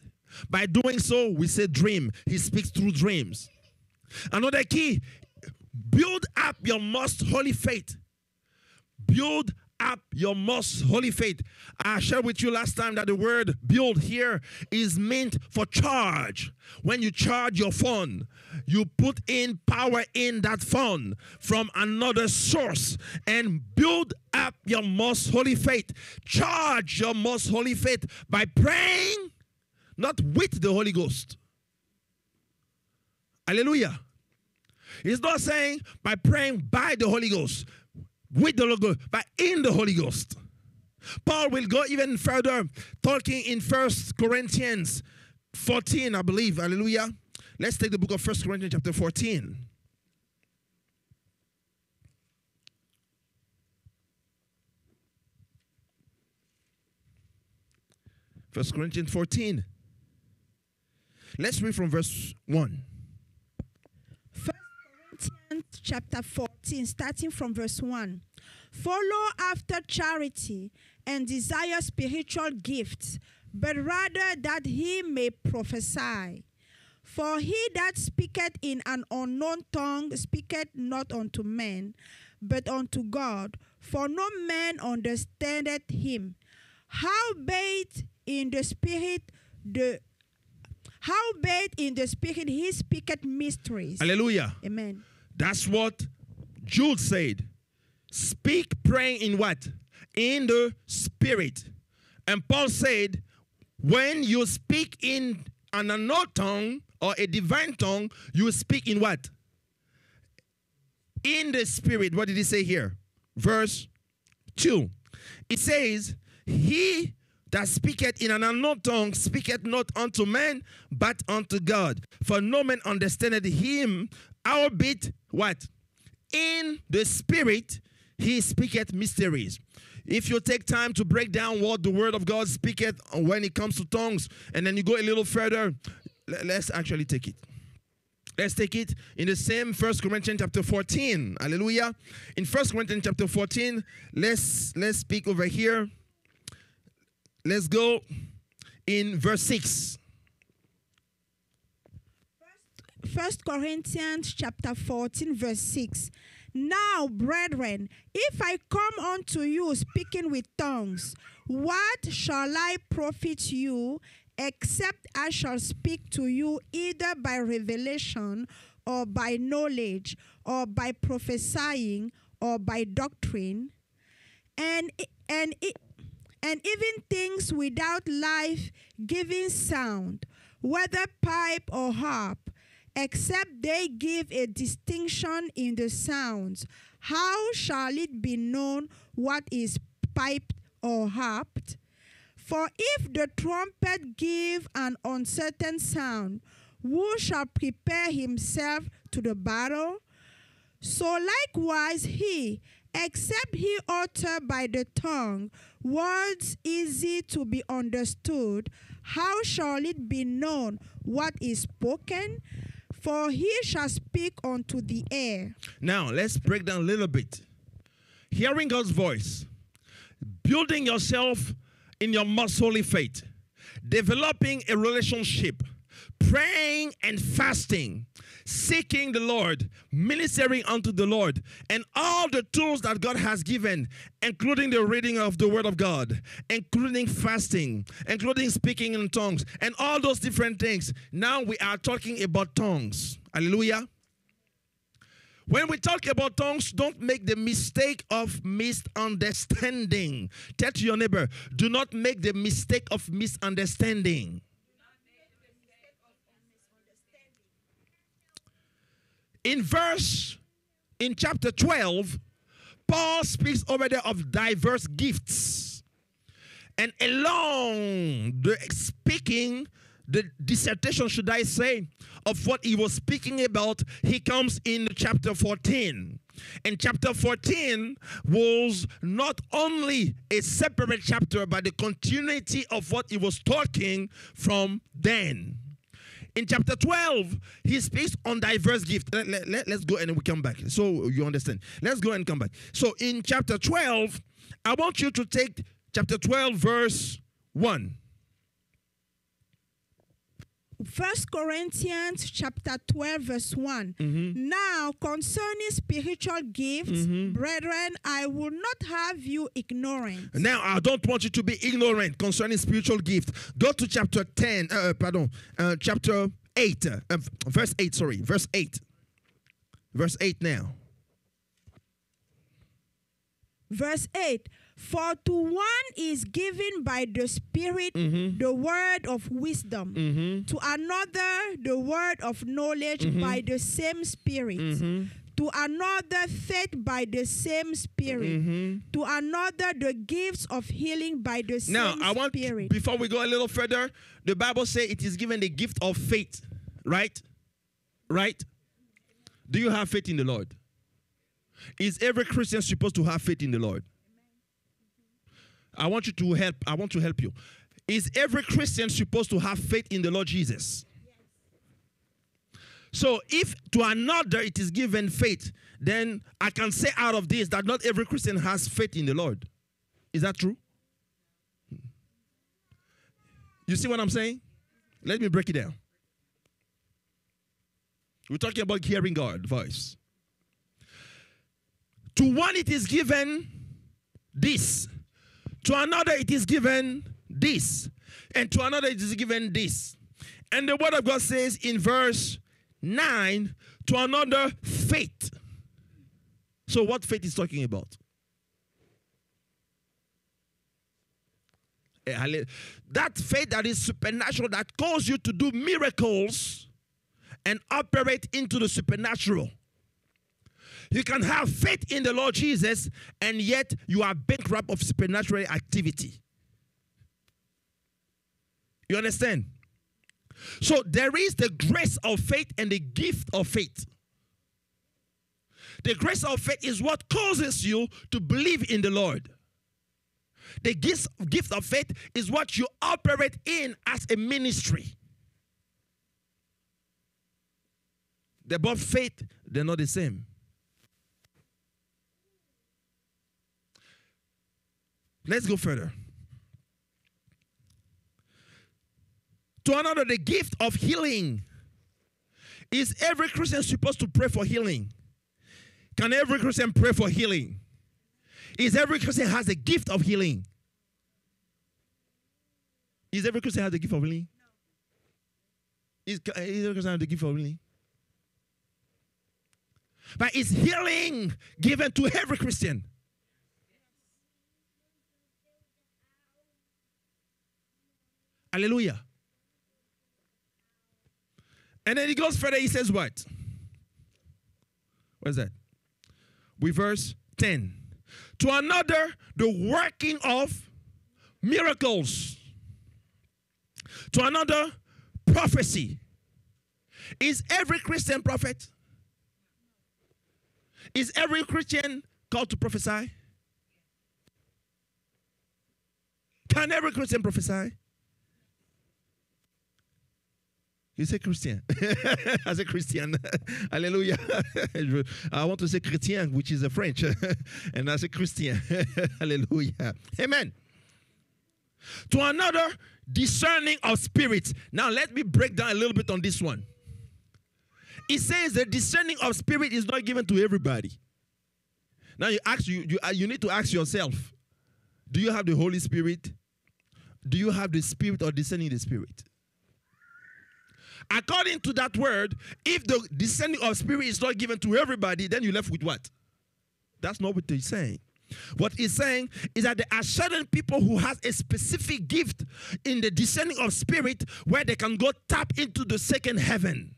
Speaker 2: By doing so, we say dream. He speaks through dreams. Another key, build up your most holy faith. Build up your most holy faith. I shared with you last time that the word build here is meant for charge. When you charge your phone, you put in power in that phone from another source and build up your most holy faith. Charge your most holy faith by praying, not with the Holy Ghost. Hallelujah. He's not saying by praying by the Holy Ghost with the Ghost, but in the Holy Ghost. Paul will go even further, talking in First Corinthians 14, I believe. Hallelujah. Let's take the book of First Corinthians chapter 14. First Corinthians 14. Let's read from verse 1.
Speaker 3: Corinthians chapter 14, starting from verse 1. Follow after charity and desire spiritual gifts, but rather that he may prophesy. For he that speaketh in an unknown tongue speaketh not unto men, but unto God, for no man understandeth him. Howbeit in the spirit the howbeit in the spirit he speaketh mysteries.
Speaker 2: Hallelujah.
Speaker 3: Amen.
Speaker 2: That's what Jude said. Speak praying in what? In the spirit. And Paul said, when you speak in an unknown tongue or a divine tongue, you speak in what? In the spirit. What did he say here? Verse 2. It says, He that speaketh in an unknown tongue speaketh not unto men, but unto God. For no man understandeth him, albeit what? In the spirit he speaketh mysteries. If you take time to break down what the word of God speaketh when it comes to tongues, and then you go a little further, let's actually take it. Let's take it in the same First Corinthians chapter 14. Hallelujah. In First Corinthians chapter 14, let's let's speak over here. Let's go in verse 6.
Speaker 3: First Corinthians chapter 14, verse 6. Now, brethren, if I come unto you speaking with tongues, what shall I profit you, except I shall speak to you either by revelation or by knowledge or by prophesying or by doctrine? And, and, and even things without life giving sound, whether pipe or harp, except they give a distinction in the sounds. How shall it be known what is piped or harped? For if the trumpet give an uncertain sound, who shall prepare himself to the battle? So likewise he, except he utter by the tongue words easy to be understood, how shall it be known what is spoken? For he shall speak unto the air.
Speaker 2: Now, let's break down a little bit. Hearing God's voice, building yourself in your most holy faith, developing a relationship, praying and fasting, seeking the Lord, ministering unto the Lord, and all the tools that God has given, including the reading of the Word of God, including fasting, including speaking in tongues, and all those different things. Now we are talking about tongues. Hallelujah. When we talk about tongues, don't make the mistake of misunderstanding. Tell to your neighbor, do not make the mistake of misunderstanding. In verse, in chapter 12, Paul speaks over there of diverse gifts. And along the speaking, the dissertation, should I say, of what he was speaking about, he comes in chapter 14. And chapter 14 was not only a separate chapter, but the continuity of what he was talking from then. In chapter 12, he speaks on diverse gifts. Let, let, let, let's go and we come back. So you understand. Let's go and come back. So in chapter 12, I want you to take chapter 12, verse 1.
Speaker 3: First Corinthians chapter 12 verse one Now concerning spiritual gifts, brethren, I will not have you ignorant.
Speaker 2: Now, I don't want you to be ignorant concerning spiritual gift. Go to chapter 10, uh, pardon, uh, chapter 8, uh, uh, verse 8, sorry, verse 8. Verse 8 now.
Speaker 3: Verse 8 For to one is given by the Spirit mm-hmm. the word of wisdom, mm-hmm. to another the word of knowledge mm-hmm. by the same Spirit, to another faith by the same Spirit, to another the gifts of healing by the same Spirit.
Speaker 2: Now, I want,
Speaker 3: Spirit.
Speaker 2: before we go a little further, the Bible says it is given the gift of faith, right? Right? Do you have faith in the Lord? Is every Christian supposed to have faith in the Lord? I want you to help. I want to help you. Is every Christian supposed to have faith in the Lord Jesus? So, if to another it is given faith, then I can say out of this that not every Christian has faith in the Lord. Is that true? You see what I'm saying? Let me break it down. We're talking about hearing God voice. To one it is given this, to another it is given this, and to another it is given this. And the word of God says in verse 9, to another faith. So, what faith is talking about? Eh, That faith that is supernatural, that calls you to do miracles and operate into the supernatural. You can have faith in the Lord Jesus and yet you are bankrupt of supernatural activity. You understand? So there is the grace of faith and the gift of faith. The grace of faith is what causes you to believe in the Lord. The gift, gift of faith is what you operate in as a ministry. They're both faith, they're not the same. Let's go further. To another, the gift of healing. Is every Christian supposed to pray for healing? Can every Christian pray for healing? Is every Christian has a gift of healing? Is every Christian has a gift of healing? Is, is every Christian has the gift of healing? But is healing given to every Christian? Hallelujah. And then he goes further, he says what? What's that? We verse 10. To another, the working of miracles. To another, prophecy. Is every Christian prophet? Is every Christian called to prophesy? Can every Christian prophesy? You say Christian. I say Christian. Hallelujah. I want to say Christian, which is a French. and I say Christian. Hallelujah. Amen. To another, discerning of spirits. Now, let me break down a little bit on this one. It says the discerning of spirit is not given to everybody. Now, you ask you, you, uh, you need to ask yourself do you have the Holy Spirit? Do you have the Spirit or discerning the Spirit? According to that word, if the descending of spirit is not given to everybody, then you're left with what? That's not what he's saying. What he's saying is that there are certain people who has a specific gift in the descending of spirit where they can go tap into the second heaven.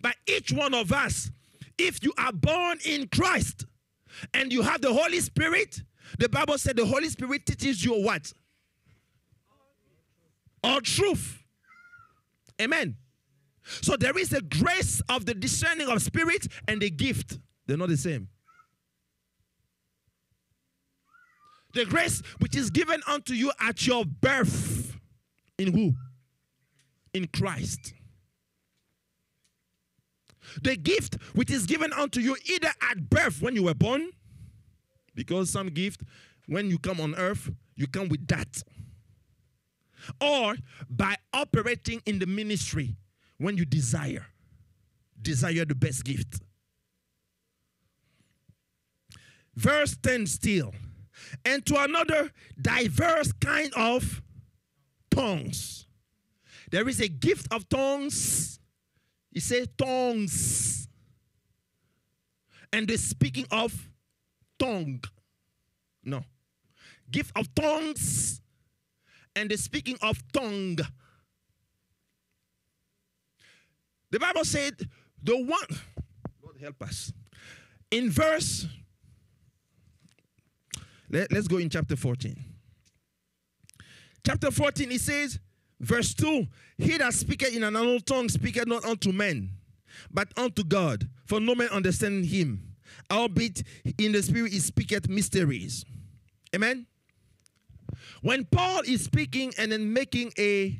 Speaker 2: But each one of us, if you are born in Christ and you have the Holy Spirit, the Bible said the Holy Spirit teaches you what? All truth. Amen. So there is a grace of the discerning of spirit and the gift. They're not the same. The grace which is given unto you at your birth. In who? In Christ. The gift which is given unto you either at birth when you were born, because some gift, when you come on earth, you come with that. Or by operating in the ministry when you desire. Desire the best gift. Verse 10 still and to another diverse kind of tongues. There is a gift of tongues. He says tongues. And the speaking of tongue. No. Gift of tongues and the speaking of tongue. The Bible said the one, Lord help us. In verse let, us go in chapter 14. Chapter 14, it says, verse 2 He that speaketh in an unknown tongue speaketh not unto men, but unto God, for no man understanding him. Albeit in the spirit he speaketh mysteries. Amen. When Paul is speaking and then making a,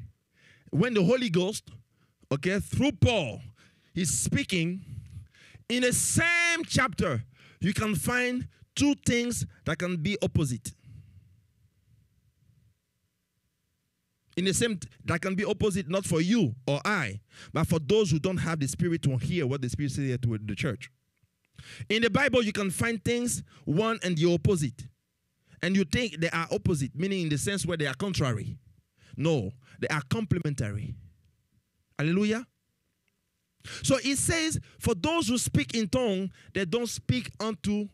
Speaker 2: when the Holy Ghost, okay, through Paul, is speaking, in the same chapter, you can find two things that can be opposite. In the same, that can be opposite not for you or I, but for those who don't have the Spirit to hear what the Spirit says to the church. In the Bible, you can find things one and the opposite. And you think they are opposite, meaning in the sense where they are contrary. No, they are complementary. Hallelujah. So it says, for those who speak in tongue, they don't speak unto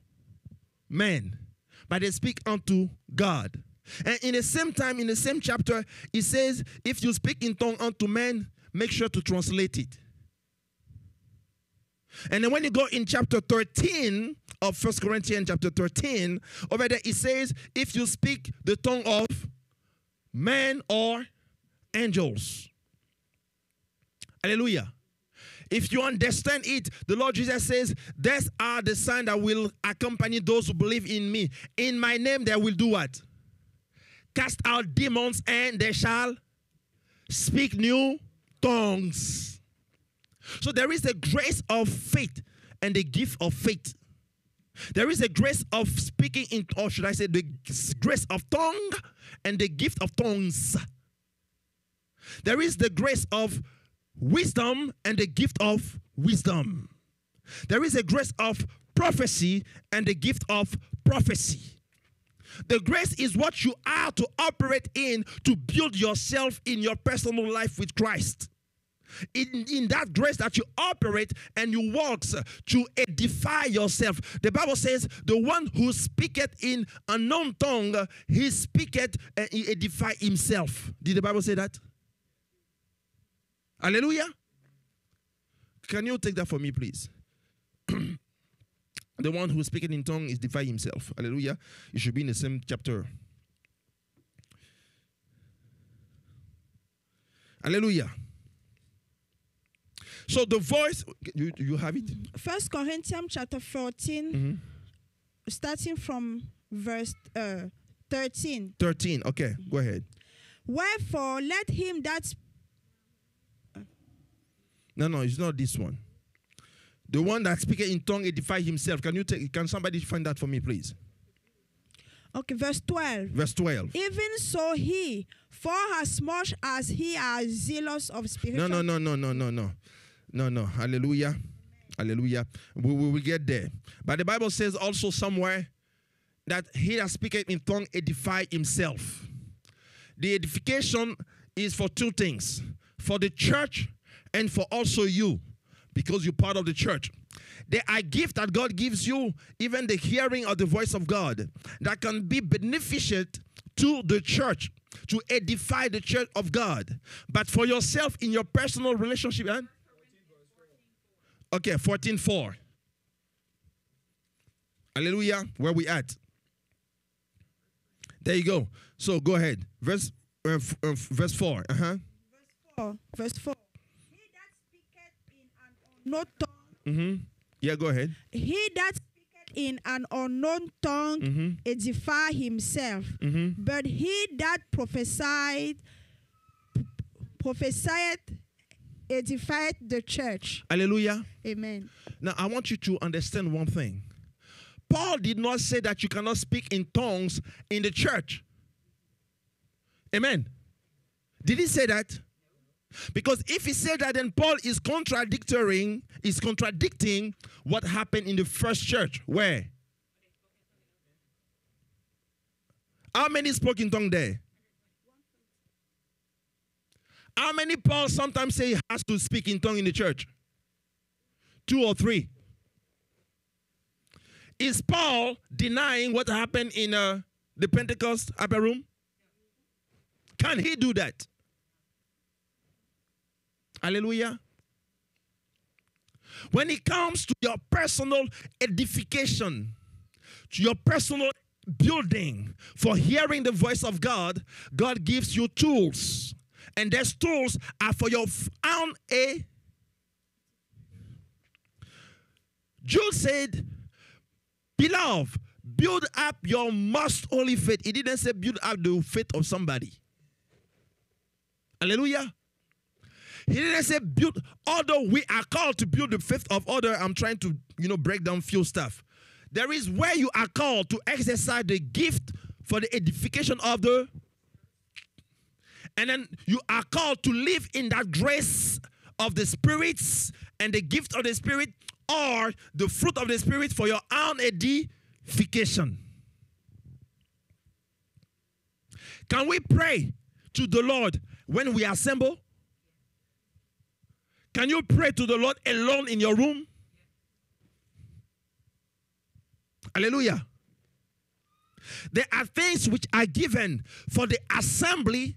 Speaker 2: men, but they speak unto God. And in the same time, in the same chapter, it says, if you speak in tongue unto men, make sure to translate it. And then when you go in chapter 13 of First Corinthians chapter 13, over there it says, if you speak the tongue of men or angels. Hallelujah. If you understand it, the Lord Jesus says, These are the signs that will accompany those who believe in me. In my name, they will do what? Cast out demons and they shall speak new tongues. So there is a grace of faith and the gift of faith. There is a grace of speaking in, or should I say, the grace of tongue and the gift of tongues. There is the grace of wisdom and the gift of wisdom. There is a grace of prophecy and the gift of prophecy. The grace is what you are to operate in to build yourself in your personal life with Christ. In, in that grace that you operate and you walk to edify yourself. The Bible says, the one who speaketh in a unknown tongue, he speaketh and he edify himself. Did the Bible say that? Hallelujah. Can you take that for me, please? the one who's speaking in tongue is defy himself. Hallelujah. It should be in the same chapter. Hallelujah. So the voice, you, you have it?
Speaker 3: First Corinthians chapter 14,
Speaker 2: Mm-hmm.
Speaker 3: starting from verse uh, 13.
Speaker 2: 13. Okay, go ahead.
Speaker 3: Wherefore, let him that
Speaker 2: No, no, it's not this one. The one that speaketh in tongue edify himself. Can you take can somebody find that for me, please?
Speaker 3: Okay, verse 12.
Speaker 2: Verse 12.
Speaker 3: Even so, he, for as much as he are zealous of spiritual.
Speaker 2: no, no, no, no, no, no. No, no. No. Hallelujah. Hallelujah. We, we will get there. But the Bible says also somewhere that he that speaketh in tongue edify himself. The edification is for two things for the church and for also you, because you're part of the church. There are gifts that God gives you, even the hearing of the voice of God, that can be beneficent to the church, to edify the church of God. But for yourself in your personal relationship, eh? Okay, 14.4. Hallelujah. Where we at? There you go. So go ahead. Verse uh, uh, verse 4. Uh-huh.
Speaker 3: Verse 4, verse 4. He that speaketh in an unknown tongue,
Speaker 2: Mm-hmm. Yeah, go ahead.
Speaker 3: he that speaketh in an unknown tongue
Speaker 2: Mm-hmm.
Speaker 3: edify himself,
Speaker 2: Mm-hmm.
Speaker 3: but he that prophesied prophesieth edifieth the church.
Speaker 2: Hallelujah.
Speaker 3: Amen.
Speaker 2: Now, I want you to understand one thing. Paul did not say that you cannot speak in tongues in the church. Amen. Did he say that? Because if he said that, then Paul is contradicting, is contradicting what happened in the first church. Where? How many spoke in tongue there? How many Paul sometimes say he has to speak in tongue in the church? Two or three. Is Paul denying what happened in uh, the Pentecost upper room? Can he do that? Hallelujah. When it comes to your personal edification, to your personal building for hearing the voice of God, God gives you tools. And those tools are for your own a. Jude said, Beloved, build up your most holy faith. He didn't say build up the faith of somebody. Hallelujah. He didn't say build, although we are called to build the faith of other. I'm trying to, you know, break down few stuff. There is where you are called to exercise the gift for the edification of the and then you are called to live in that grace of the spirits and the gift of the spirit or the fruit of the spirit for your own edification. Can we pray to the Lord when we assemble? Can you pray to the Lord alone in your room? Hallelujah. There are things which are given for the assembly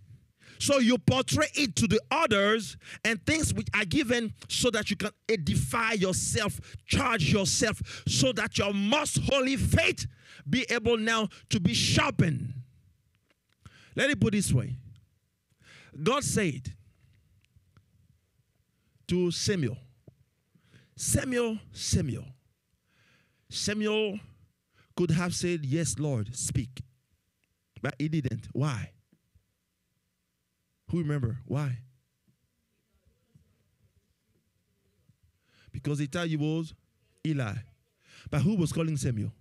Speaker 2: so you portray it to the others, and things which are given so that you can edify yourself, charge yourself, so that your most holy faith be able now to be sharpened. Let it put this way God said to Samuel, Samuel, Samuel. Samuel could have said, Yes, Lord, speak. But he didn't. Why? Who remember? Why? Because he thought he was Eli. But who was calling Samuel?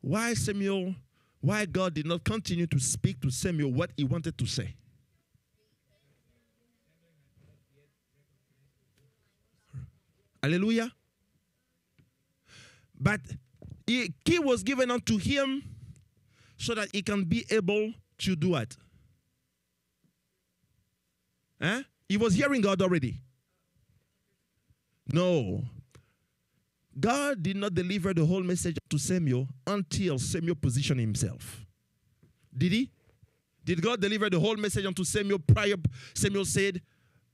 Speaker 2: Why Samuel, why God did not continue to speak to Samuel what he wanted to say? Hallelujah. But he, key was given unto him so that he can be able to do it. Huh? He was hearing God already. No. God did not deliver the whole message to Samuel until Samuel positioned himself. Did he? Did God deliver the whole message unto Samuel prior? Samuel said,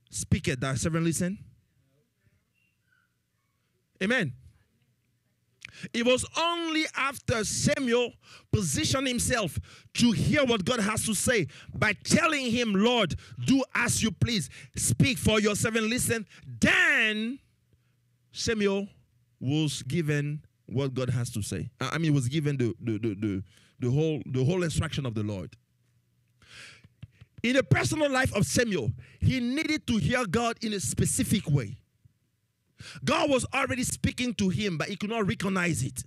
Speaker 2: Speak it, that servant listen. Amen. It was only after Samuel positioned himself to hear what God has to say by telling him, Lord, do as you please, speak for your servant, listen. Then Samuel was given what God has to say. I mean, was given the, the, the, the, the whole the whole instruction of the Lord. In the personal life of Samuel, he needed to hear God in a specific way. God was already speaking to him, but he could not recognize it.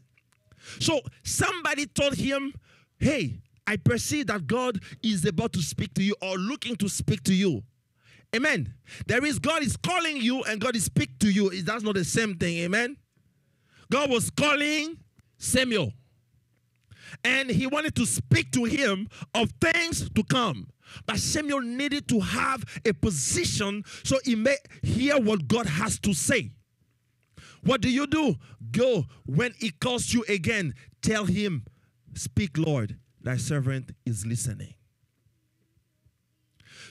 Speaker 2: So somebody told him, Hey, I perceive that God is about to speak to you or looking to speak to you. Amen. There is God is calling you and God is speak to you. That's not the same thing. Amen. God was calling Samuel. And he wanted to speak to him of things to come. But Samuel needed to have a position so he may hear what God has to say. What do you do? Go when he calls you again, tell him, Speak, Lord, thy servant is listening.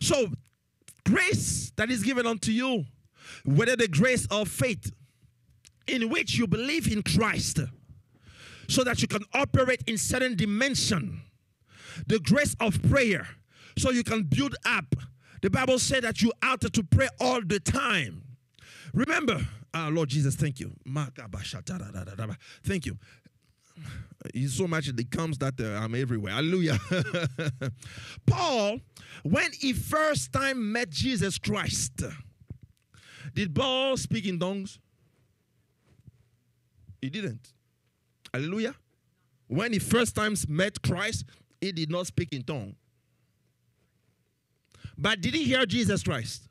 Speaker 2: So, grace that is given unto you, whether the grace of faith in which you believe in Christ, so that you can operate in certain dimension, the grace of prayer, so you can build up. The Bible said that you ought to pray all the time. Remember, uh, Lord Jesus, thank you. Thank you. It's so much it comes that uh, I'm everywhere. Hallelujah. Paul, when he first time met Jesus Christ, did Paul speak in tongues? He didn't. Hallelujah. When he first times met Christ, he did not speak in tongue. But did he hear Jesus Christ?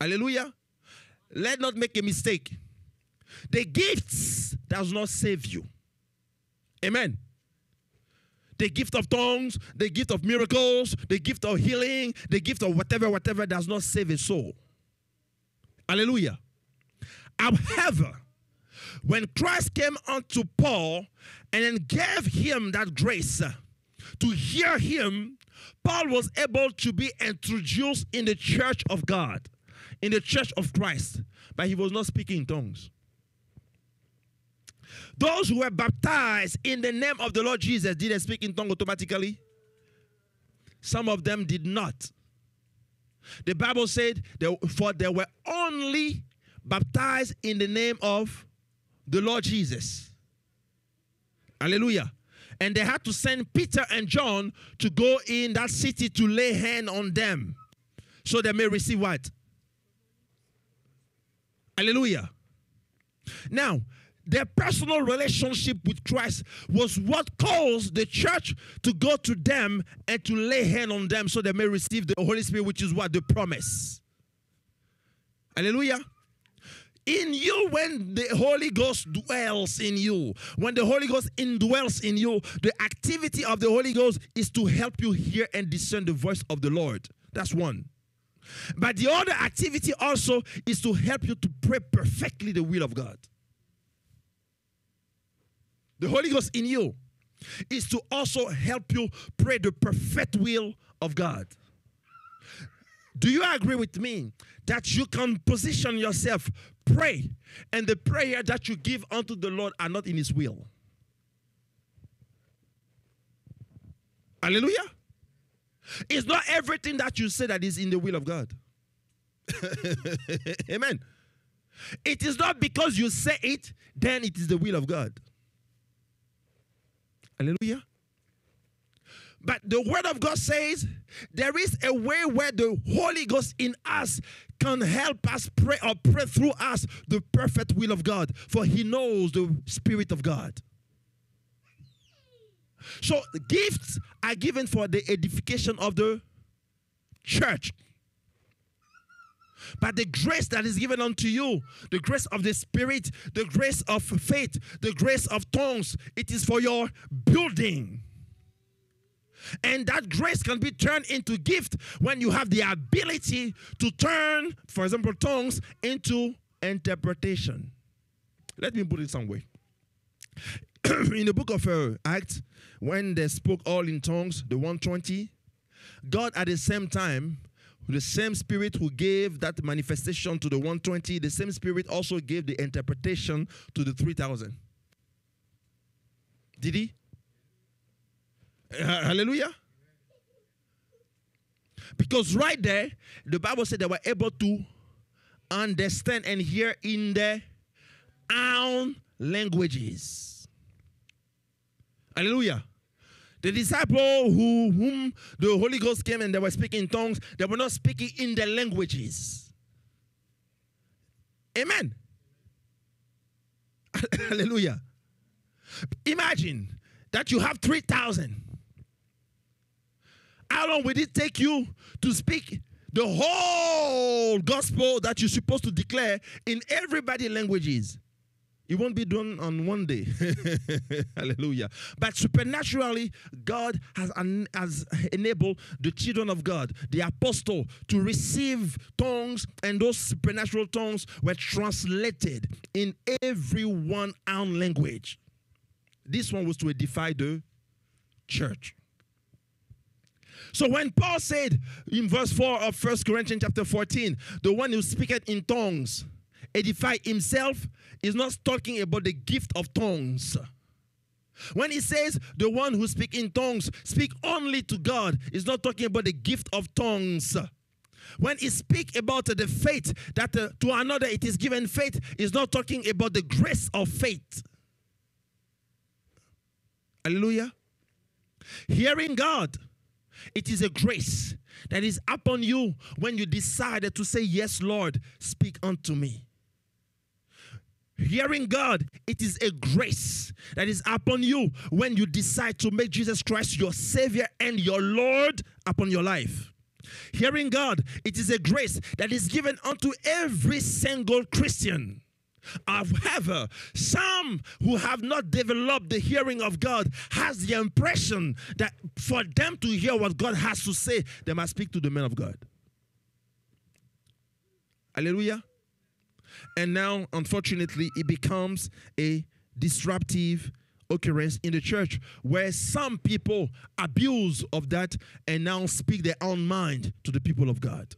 Speaker 2: Hallelujah. Let not make a mistake. The gifts does not save you. Amen. The gift of tongues, the gift of miracles, the gift of healing, the gift of whatever, whatever does not save a soul. Hallelujah. However, when Christ came unto Paul and then gave him that grace uh, to hear him, Paul was able to be introduced in the church of God, in the church of Christ, but he was not speaking in tongues. Those who were baptized in the name of the Lord Jesus, didn't speak in tongue automatically? Some of them did not. The Bible said, for they were only baptized in the name of the Lord Jesus. Hallelujah. And they had to send Peter and John to go in that city to lay hand on them so they may receive what? Hallelujah. Now, their personal relationship with Christ was what caused the church to go to them and to lay hand on them so they may receive the Holy Spirit, which is what? The promise. Hallelujah. In you, when the Holy Ghost dwells in you, when the Holy Ghost indwells in you, the activity of the Holy Ghost is to help you hear and discern the voice of the Lord. That's one. But the other activity also is to help you to pray perfectly the will of God. The Holy Ghost in you is to also help you pray the perfect will of God. Do you agree with me that you can position yourself, pray, and the prayer that you give unto the Lord are not in His will? Hallelujah. It's not everything that you say that is in the will of God. Amen. It is not because you say it, then it is the will of God. Hallelujah. But the word of God says there is a way where the Holy Ghost in us can help us pray or pray through us the perfect will of God, for he knows the Spirit of God. So gifts are given for the edification of the church. But the grace that is given unto you, the grace of the Spirit, the grace of faith, the grace of tongues, it is for your building. And that grace can be turned into gift when you have the ability to turn, for example, tongues into interpretation. Let me put it some way. in the book of uh, Acts, when they spoke all in tongues, the 120, God at the same time the same spirit who gave that manifestation to the 120, the same spirit also gave the interpretation to the 3000. Did he? Hallelujah. Because right there, the Bible said they were able to understand and hear in their own languages. Hallelujah. The disciple who, whom the Holy Ghost came and they were speaking in tongues, they were not speaking in their languages. Amen. Hallelujah. Imagine that you have 3,000. How long will it take you to speak the whole gospel that you're supposed to declare in everybody languages? It won't be done on one day. Hallelujah. But supernaturally, God has, an, has enabled the children of God, the apostle, to receive tongues, and those supernatural tongues were translated in every one own language. This one was to edify the church. So when Paul said in verse 4 of First Corinthians chapter 14, the one who speaketh in tongues edify himself is not talking about the gift of tongues. When he says the one who speak in tongues speak only to God, is not talking about the gift of tongues. When he speak about the faith that uh, to another it is given faith, is not talking about the grace of faith. Hallelujah. Hearing God, it is a grace that is upon you when you decided to say, Yes, Lord, speak unto me. Hearing God, it is a grace that is upon you when you decide to make Jesus Christ your Savior and your Lord upon your life. Hearing God, it is a grace that is given unto every single Christian. However, some who have not developed the hearing of God has the impression that for them to hear what God has to say, they must speak to the man of God. Hallelujah. And now, unfortunately, it becomes a disruptive occurrence in the church where some people abuse of that and now speak their own mind to the people of God.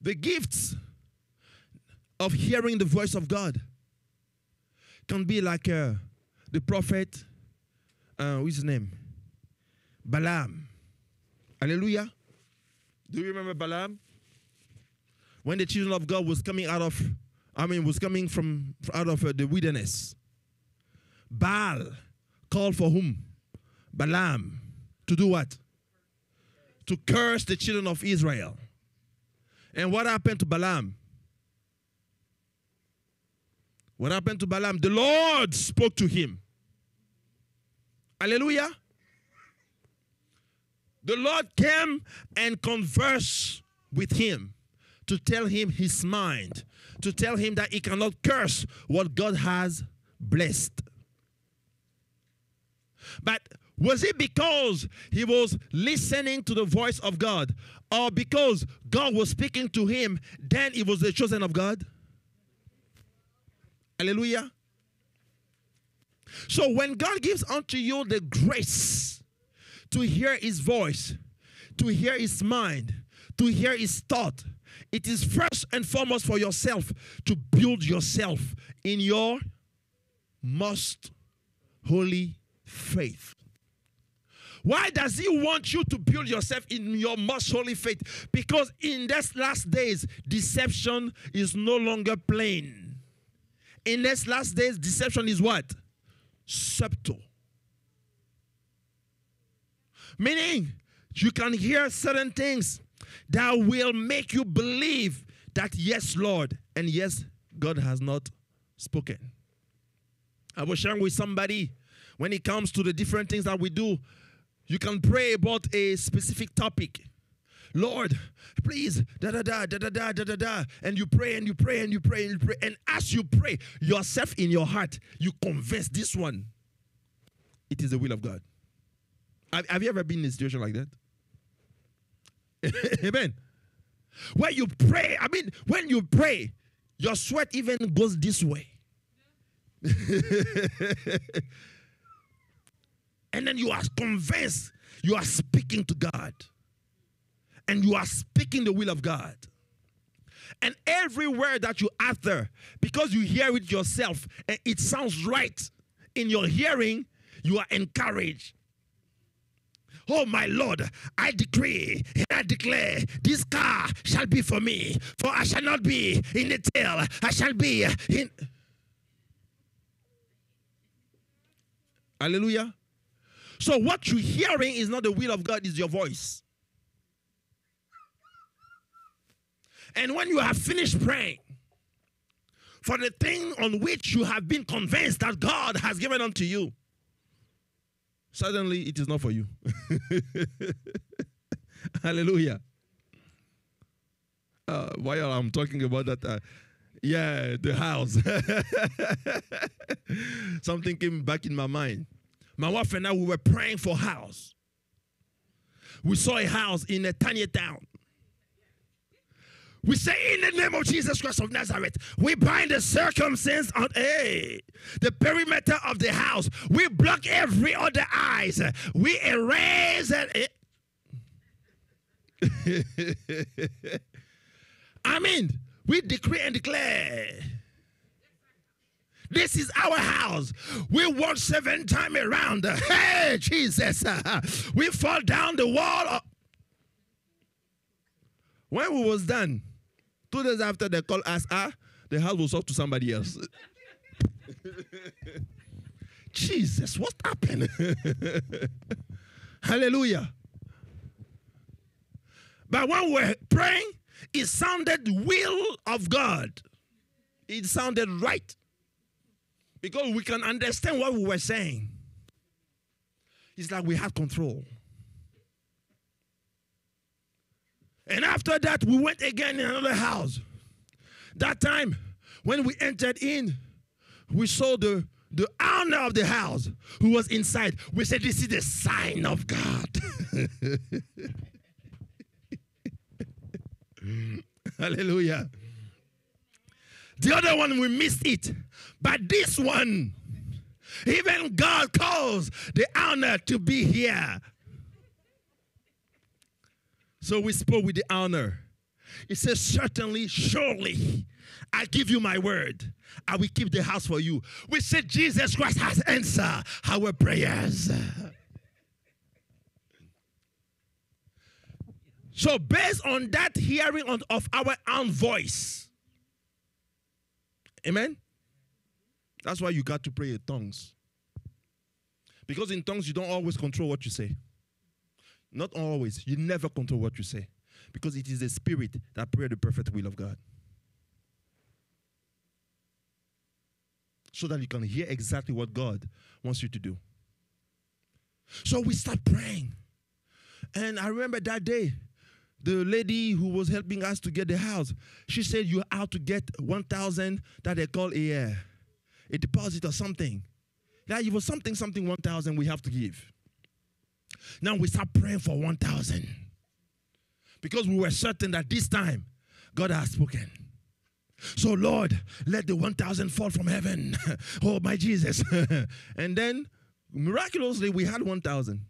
Speaker 2: The gifts of hearing the voice of God can be like uh, the prophet, uh, what's his name? Balaam. Hallelujah. Do you remember Balaam? When the children of God was coming out of, I mean, was coming from out of uh, the wilderness. Baal called for whom? Balaam. To do what? To curse the children of Israel. And what happened to Balaam? What happened to Balaam? The Lord spoke to him. Hallelujah. The Lord came and conversed with him to tell him his mind, to tell him that he cannot curse what God has blessed. But was it because he was listening to the voice of God or because God was speaking to him, then he was the chosen of God? Hallelujah. So when God gives unto you the grace to hear his voice, to hear his mind, to hear his thought, it is first and foremost for yourself to build yourself in your most holy faith. Why does he want you to build yourself in your most holy faith? Because in these last days, deception is no longer plain. In these last days, deception is what? Subtle. Meaning, you can hear certain things that will make you believe that, yes, Lord, and yes, God has not spoken. I was sharing with somebody when it comes to the different things that we do, you can pray about a specific topic. Lord, please, da da da da da da da da. And you pray and you pray and you pray and you pray. And as you pray, yourself in your heart, you convince this one. It is the will of God. Have, have you ever been in a situation like that? Amen. When you pray, I mean, when you pray, your sweat even goes this way. and then you are convinced you are speaking to God. And you are speaking the will of God. And every word that you utter, because you hear it yourself and it sounds right in your hearing, you are encouraged. Oh, my Lord, I decree and I declare this car shall be for me, for I shall not be in the tail, I shall be in. Hallelujah. So, what you're hearing is not the will of God, is your voice. And when you have finished praying for the thing on which you have been convinced that God has given unto you, suddenly it is not for you. Hallelujah. Uh, while I'm talking about that, uh, yeah, the house. Something came back in my mind. My wife and I, we were praying for house. We saw a house in a tiny town. We say, in the name of Jesus Christ of Nazareth, we bind the circumstance on a the perimeter of the house. We block every other eyes. We erase it. I mean, we decree and declare. This is our house. We walk seven times around. Hey, Jesus. We fall down the wall. When we was done, two days after they call us, ah, the house was sold to somebody else. Jesus, what happened? Hallelujah. But when we were praying, it sounded will of God. It sounded right. Because we can understand what we were saying. It's like we had control. And after that, we went again in another house. That time, when we entered in, we saw the, the owner of the house who was inside. We said, This is the sign of God. Hallelujah. The other one, we missed it. But this one, even God calls the owner to be here. So we spoke with the owner. He says, Certainly, surely, I give you my word. I will keep the house for you. We said, Jesus Christ has answered our prayers. So, based on that hearing of our own voice, amen. That's why you got to pray in tongues. Because in tongues, you don't always control what you say. Not always. You never control what you say. Because it is the spirit that pray the perfect will of God. So that you can hear exactly what God wants you to do. So we start praying. And I remember that day, the lady who was helping us to get the house, she said you have to get 1,000 that they call a, uh, a deposit or something. Yeah, it was something, something 1,000 we have to give. Now we start praying for 1,000 because we were certain that this time God has spoken. So, Lord, let the 1,000 fall from heaven. oh, my Jesus. and then miraculously, we had 1,000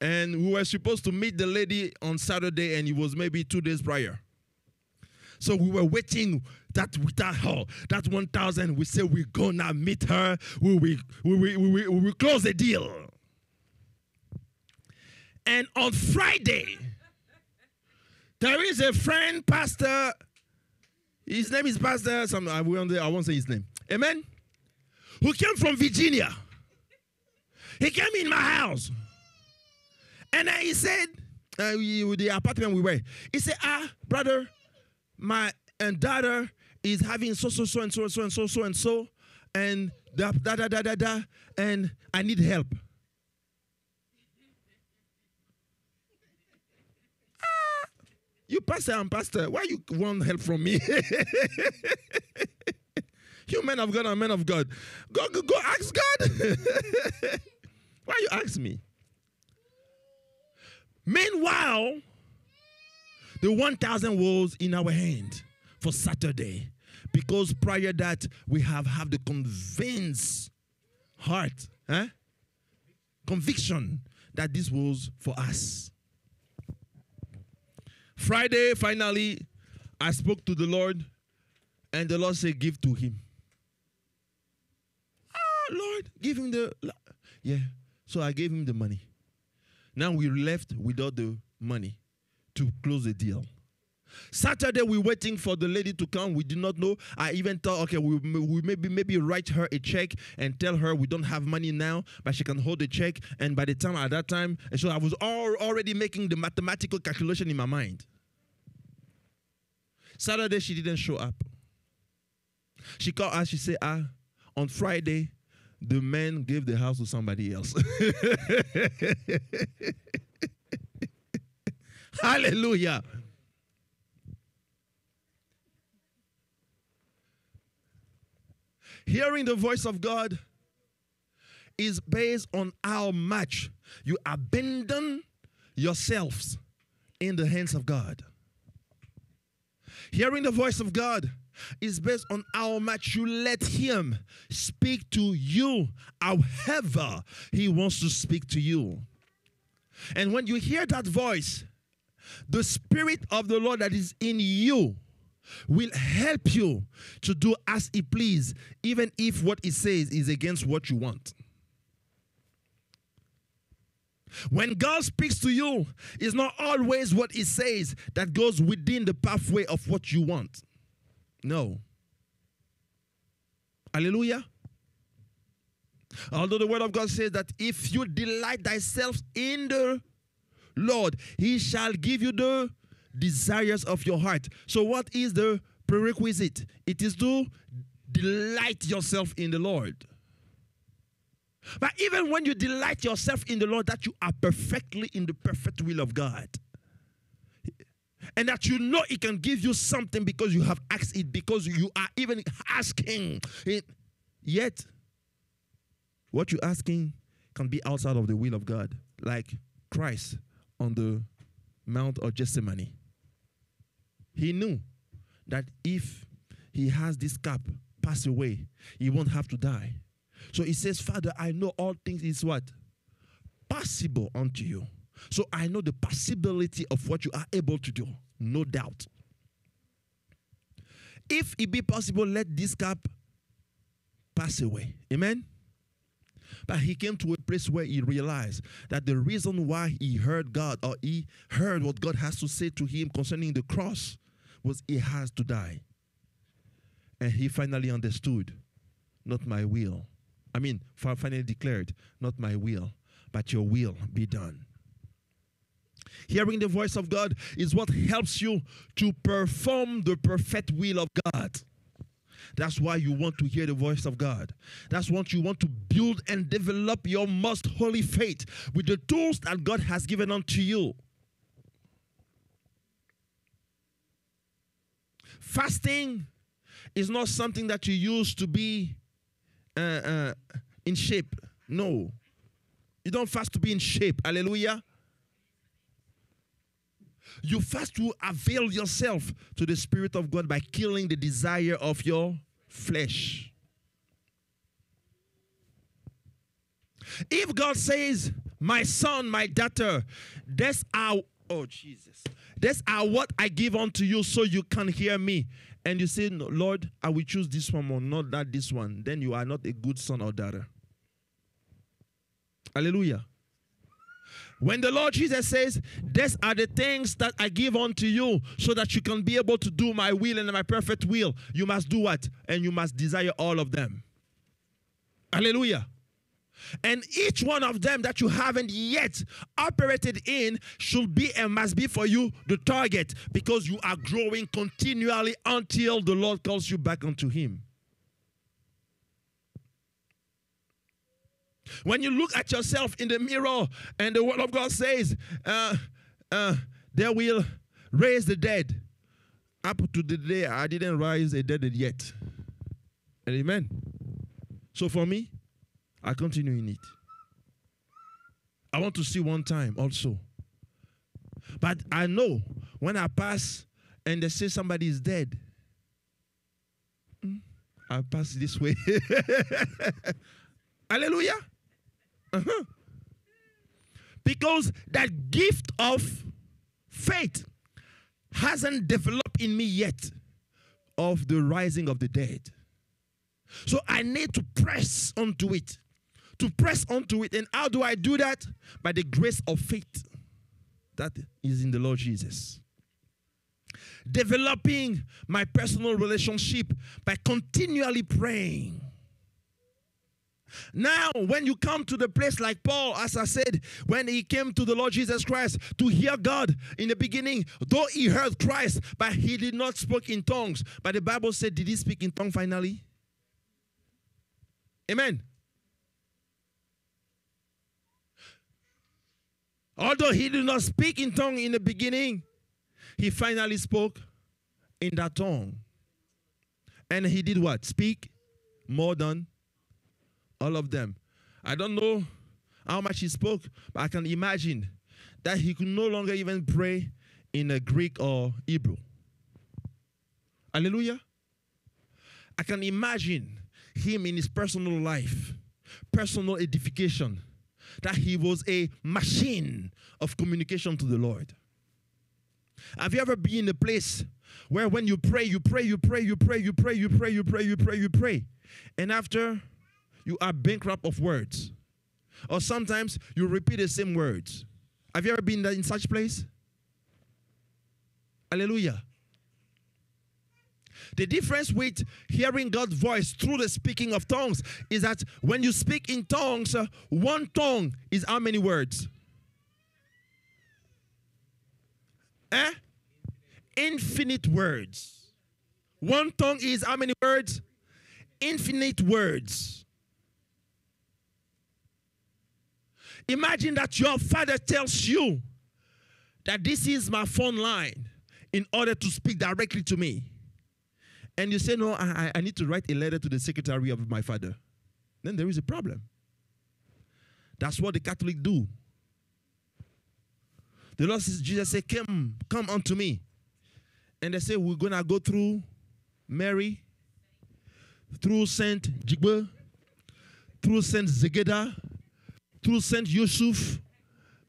Speaker 2: and we were supposed to meet the lady on Saturday, and it was maybe two days prior. So we were waiting that without her, that 1,000, we say we're gonna meet her, we will we, we, we, we, we close the deal. And on Friday, there is a friend, Pastor, his name is Pastor, some, I, won't, I won't say his name, amen, who came from Virginia. He came in my house. And he said, uh, with the apartment we were, he said, ah, brother, my and daughter is having so, so, so, and so, and so, and so, so, and so, and da, da, da, da, da, da, and I need help. ah, you pastor and pastor, why you want help from me? you men of God and men of God, go, go, go ask God. why you ask me? Meanwhile, the 1,000 was in our hand for Saturday because prior that we have have the convinced heart, eh? conviction that this was for us. Friday, finally, I spoke to the Lord, and the Lord said, "Give to him." Ah, Lord, give him the yeah. So I gave him the money. Now we left without the money to close the deal. Saturday, we're waiting for the lady to come. We did not know. I even thought, okay, we, we maybe maybe write her a check and tell her we don't have money now, but she can hold the check. And by the time at that time, and so I was all, already making the mathematical calculation in my mind. Saturday, she didn't show up. She called us, she said, ah, on Friday, the man gave the house to somebody else. Hallelujah. Hearing the voice of God is based on how much you abandon yourselves in the hands of God. Hearing the voice of God is based on how much you let Him speak to you, however He wants to speak to you. And when you hear that voice, the Spirit of the Lord that is in you will help you to do as He please, even if what He says is against what you want. When God speaks to you, it's not always what He says that goes within the pathway of what you want. No. Hallelujah. Although the word of God says that if you delight thyself in the Lord, he shall give you the desires of your heart. So, what is the prerequisite? It is to delight yourself in the Lord. But even when you delight yourself in the Lord, that you are perfectly in the perfect will of God. And that you know He can give you something because you have asked it, because you are even asking it. Yet, what you're asking can be outside of the will of God, like Christ on the Mount of Gethsemane. He knew that if he has this cup pass away, he won't have to die. So he says, Father, I know all things is what? Possible unto you. So I know the possibility of what you are able to do, no doubt. If it be possible, let this cup pass away. Amen. But he came to a place where he realized that the reason why he heard God or he heard what God has to say to him concerning the cross was he has to die. And he finally understood, not my will. I mean, finally declared, not my will, but your will be done. Hearing the voice of God is what helps you to perform the perfect will of God. That's why you want to hear the voice of God. That's what you want to build and develop your most holy faith with the tools that God has given unto you. Fasting is not something that you use to be uh, uh, in shape. No. You don't fast to be in shape. Hallelujah. You fast to avail yourself to the Spirit of God by killing the desire of your flesh. If God says, My son, my daughter, that's our, oh Jesus, that's our what I give unto you so you can hear me. And you say, Lord, I will choose this one or not that this one. Then you are not a good son or daughter. Hallelujah. When the Lord Jesus says, These are the things that I give unto you so that you can be able to do my will and my perfect will, you must do what? And you must desire all of them. Hallelujah. And each one of them that you haven't yet operated in should be and must be for you the target because you are growing continually until the Lord calls you back unto Him. When you look at yourself in the mirror and the word of God says, uh, uh, they will raise the dead. Up to the day I didn't rise the dead yet. Amen. So for me, I continue in it. I want to see one time also. But I know when I pass and they say somebody is dead, I pass this way. Hallelujah. Uh-huh. Because that gift of faith hasn't developed in me yet of the rising of the dead. So I need to press onto it. To press onto it. And how do I do that? By the grace of faith that is in the Lord Jesus. Developing my personal relationship by continually praying now, when you come to the place like Paul, as I said, when he came to the Lord Jesus Christ to hear God in the beginning, though he heard Christ, but he did not speak in tongues. But the Bible said, did he speak in tongue finally? Amen. Although he did not speak in tongue in the beginning, he finally spoke in that tongue. And he did what? Speak more than all of them. I don't know how much he spoke, but I can imagine that he could no longer even pray in a Greek or Hebrew. Hallelujah. I can imagine him in his personal life, personal edification, that he was a machine of communication to the Lord. Have you ever been in a place where when you pray, you pray, you pray, you pray, you pray, you pray, you pray, you pray, you pray, and after you are bankrupt of words? Or sometimes you repeat the same words. Have you ever been in such place? Hallelujah. The difference with hearing God's voice through the speaking of tongues is that when you speak in tongues, uh, one tongue is how many words? Eh? Infinite words. One tongue is how many words? Infinite words. Imagine that your father tells you that this is my phone line in order to speak directly to me. And you say, No, I, I need to write a letter to the secretary of my father. Then there is a problem. That's what the Catholic do. The Lord says, Jesus said, Come, come unto me. And they say, We're gonna go through Mary, through Saint Jigbe, through Saint Zegeda, through Saint Yusuf,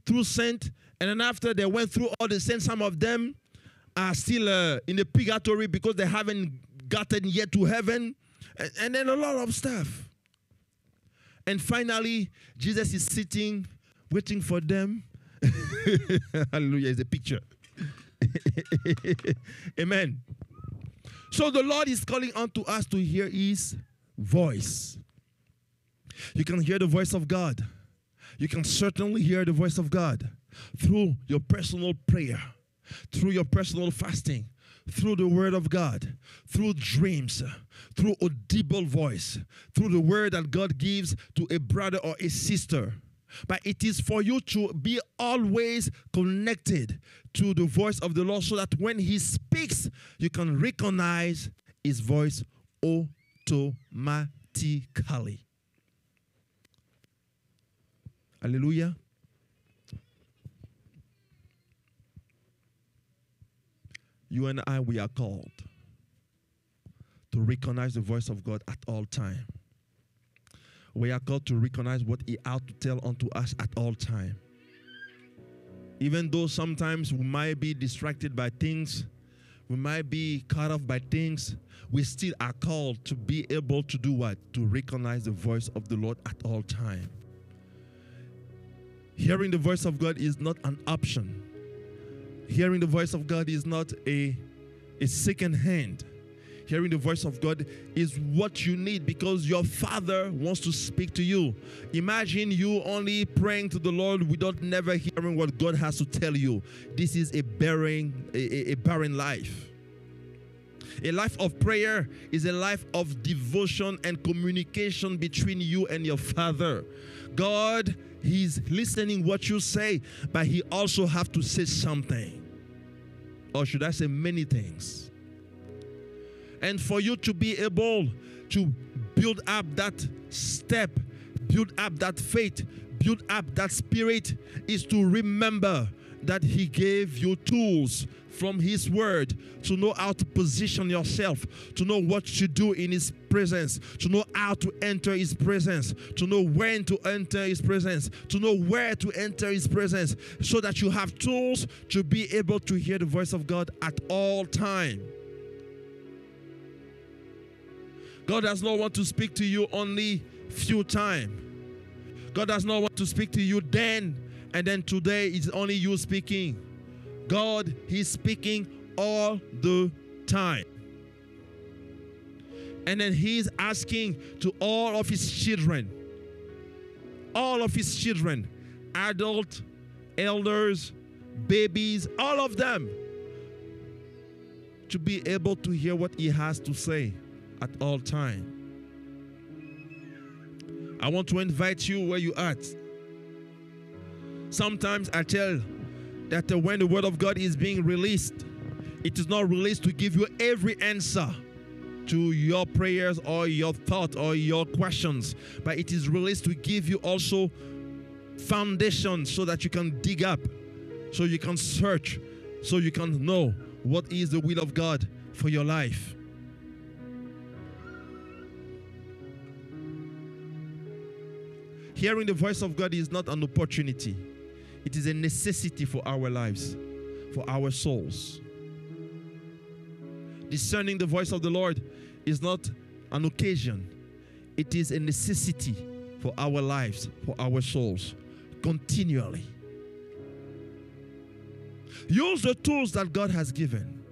Speaker 2: through Saint, and then after they went through all the saints, some of them are still uh, in the purgatory because they haven't gotten yet to heaven, and, and then a lot of stuff. And finally, Jesus is sitting, waiting for them. Hallelujah is a picture. Amen. So the Lord is calling unto us to hear his voice. You can hear the voice of God. You can certainly hear the voice of God through your personal prayer, through your personal fasting, through the word of God, through dreams, through audible voice, through the word that God gives to a brother or a sister. But it is for you to be always connected to the voice of the Lord so that when He speaks, you can recognize His voice automatically. Hallelujah. You and I, we are called to recognize the voice of God at all time. We are called to recognize what He ought to tell unto us at all time. Even though sometimes we might be distracted by things, we might be caught off by things, we still are called to be able to do what? To recognize the voice of the Lord at all time. Hearing the voice of God is not an option. Hearing the voice of God is not a, a second hand. Hearing the voice of God is what you need because your Father wants to speak to you. Imagine you only praying to the Lord without never hearing what God has to tell you. This is a barren, a, a barren life. A life of prayer is a life of devotion and communication between you and your Father. God, He's listening what you say, but He also have to say something. Or should I say many things? And for you to be able to build up that step, build up that faith, build up that spirit is to remember that He gave you tools from His Word to know how to position yourself, to know what to do in His presence, to know how to enter His presence, to know when to enter His presence, to know where to enter His presence, so that you have tools to be able to hear the voice of God at all time. God does not want to speak to you only few time. God does not want to speak to you then and then today it's only you speaking. God, He's speaking all the time. And then He's asking to all of His children, all of His children, adult, elders, babies, all of them, to be able to hear what He has to say at all time. I want to invite you where you at. Sometimes I tell that uh, when the word of God is being released, it is not released to give you every answer to your prayers or your thought or your questions, but it is released to give you also foundation so that you can dig up, so you can search, so you can know what is the will of God for your life. Hearing the voice of God is not an opportunity, it is a necessity for our lives, for our souls. Discerning the voice of the Lord is not an occasion, it is a necessity for our lives, for our souls, continually. Use the tools that God has given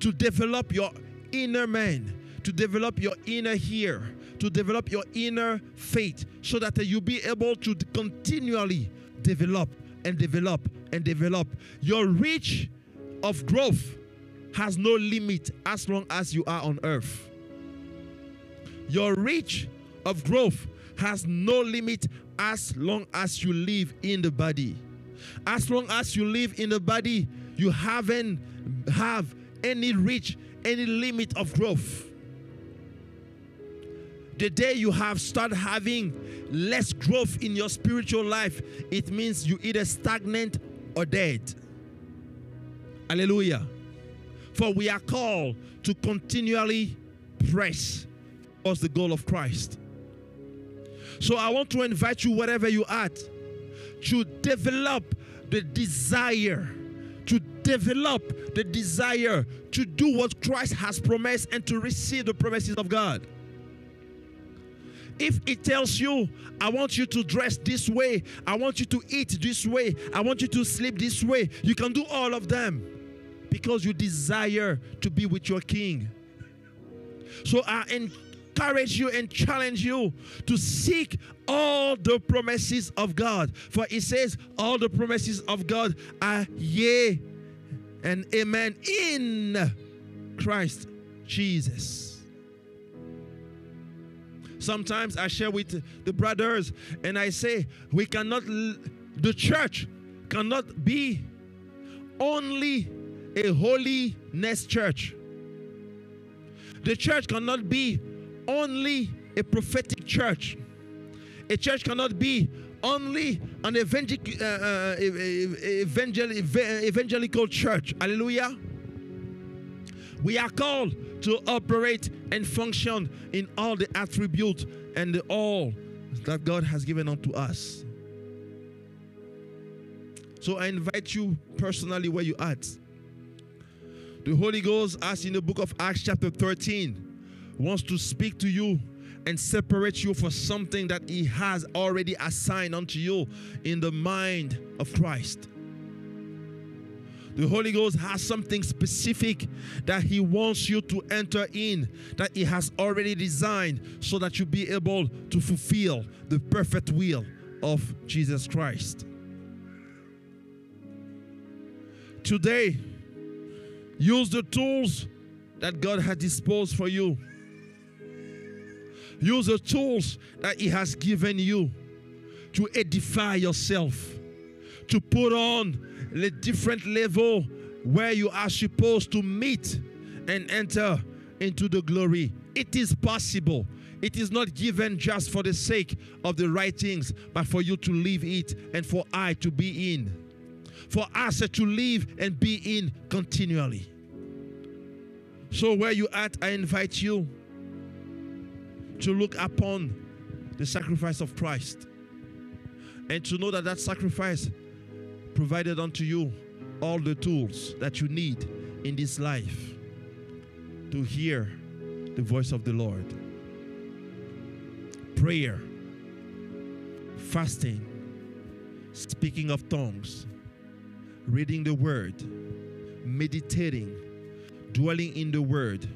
Speaker 2: to develop your inner man, to develop your inner here, to develop your inner faith, so that you'll be able to continually develop and develop and develop. Your reach of growth has no limit as long as you are on earth. Your reach of growth has no limit as long as you live in the body. As long as you live in the body, you haven't have any reach, any limit of growth. The day you have started having less growth in your spiritual life, it means you either stagnant or dead. Hallelujah. For we are called to continually press towards the goal of Christ. So I want to invite you, wherever you are, to develop the desire, to develop the desire to do what Christ has promised and to receive the promises of God. If it tells you, I want you to dress this way, I want you to eat this way, I want you to sleep this way, you can do all of them because you desire to be with your king. So I encourage you and challenge you to seek all the promises of God. For it says, all the promises of God are yea and amen in Christ Jesus. Sometimes I share with the brothers and I say, we cannot, the church cannot be only a holiness church. The church cannot be only a prophetic church. A church cannot be only an evangel- uh, uh, evangelical church. Hallelujah. We are called to operate and function in all the attributes and the all that God has given unto us. So I invite you personally where you at. The Holy Ghost, as in the book of Acts, chapter 13, wants to speak to you and separate you for something that He has already assigned unto you in the mind of Christ. The Holy Ghost has something specific that He wants you to enter in, that He has already designed so that you be able to fulfill the perfect will of Jesus Christ. Today, use the tools that God has disposed for you. Use the tools that He has given you to edify yourself, to put on the different level where you are supposed to meet and enter into the glory. It is possible. It is not given just for the sake of the right things, but for you to live it and for I to be in. For us to live and be in continually. So, where you at, I invite you to look upon the sacrifice of Christ and to know that that sacrifice provided unto you all the tools that you need in this life to hear the voice of the Lord. Prayer, fasting, speaking of tongues, reading the word, meditating, dwelling in the word,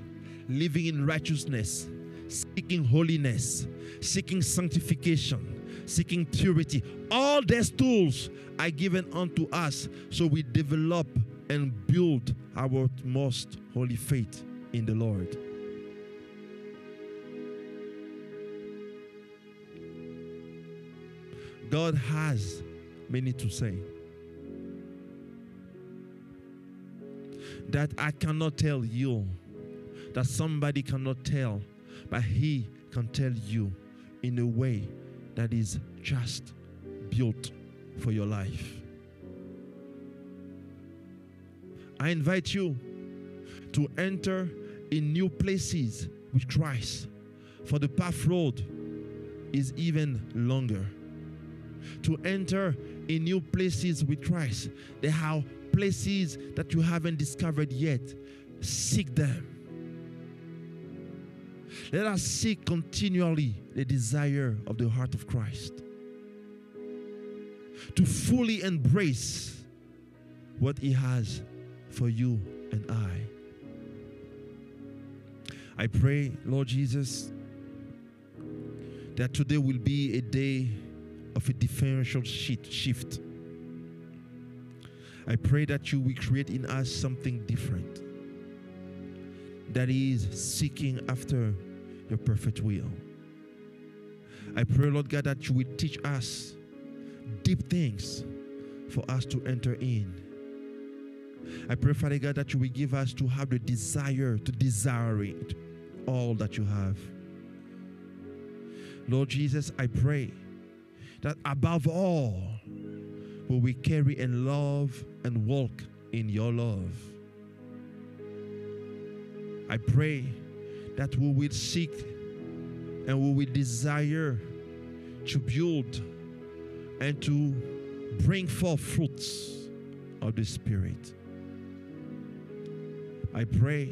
Speaker 2: living in righteousness, seeking holiness, seeking sanctification, seeking purity. All these tools are given unto us so we develop and build our most holy faith in the Lord. God has many to say. That I cannot tell you that somebody cannot tell, but He can tell you in a way that is just built for your life. I invite you to enter in new places with Christ, for the path road is even longer. To enter in new places with Christ, there are places that you haven't discovered yet. Seek them. Let us seek continually the desire of the heart of Christ. To fully embrace what He has for you and I. I pray, Lord Jesus, that today will be a day of a differential shift. I pray that you will create in us something different that is seeking after your perfect will. I pray, Lord God, that you will teach us deep things for us to enter in. I pray, Father God, that you will give us to have the desire to desire it, all that you have. Lord Jesus, I pray that above all, will we carry and love and walk in your love. I pray that we will seek and we will desire to build and to bring forth fruits of the Spirit. I pray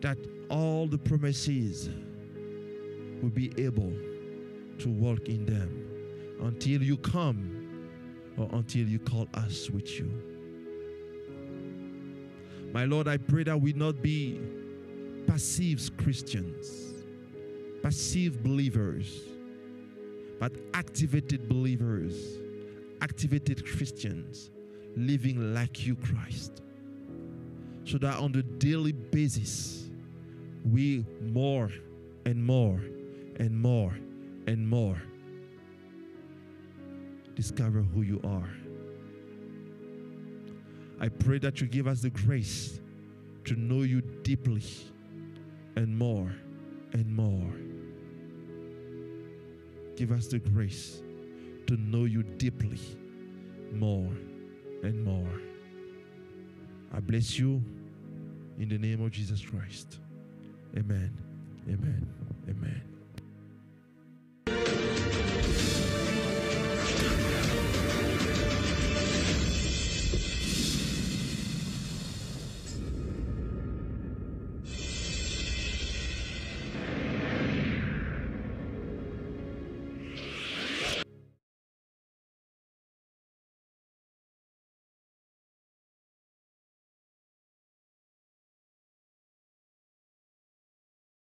Speaker 2: that all the promises will be able to walk in them until you come or until you call us with you. My Lord, I pray that we not be passive Christians, passive believers, but activated believers, activated Christians living like you, Christ. So that on the daily basis, we more and more and more and more discover who you are. I pray that you give us the grace to know you deeply and more and more. Give us the grace to know you deeply more and more. I bless you in the name of Jesus Christ. Amen. Amen. Amen.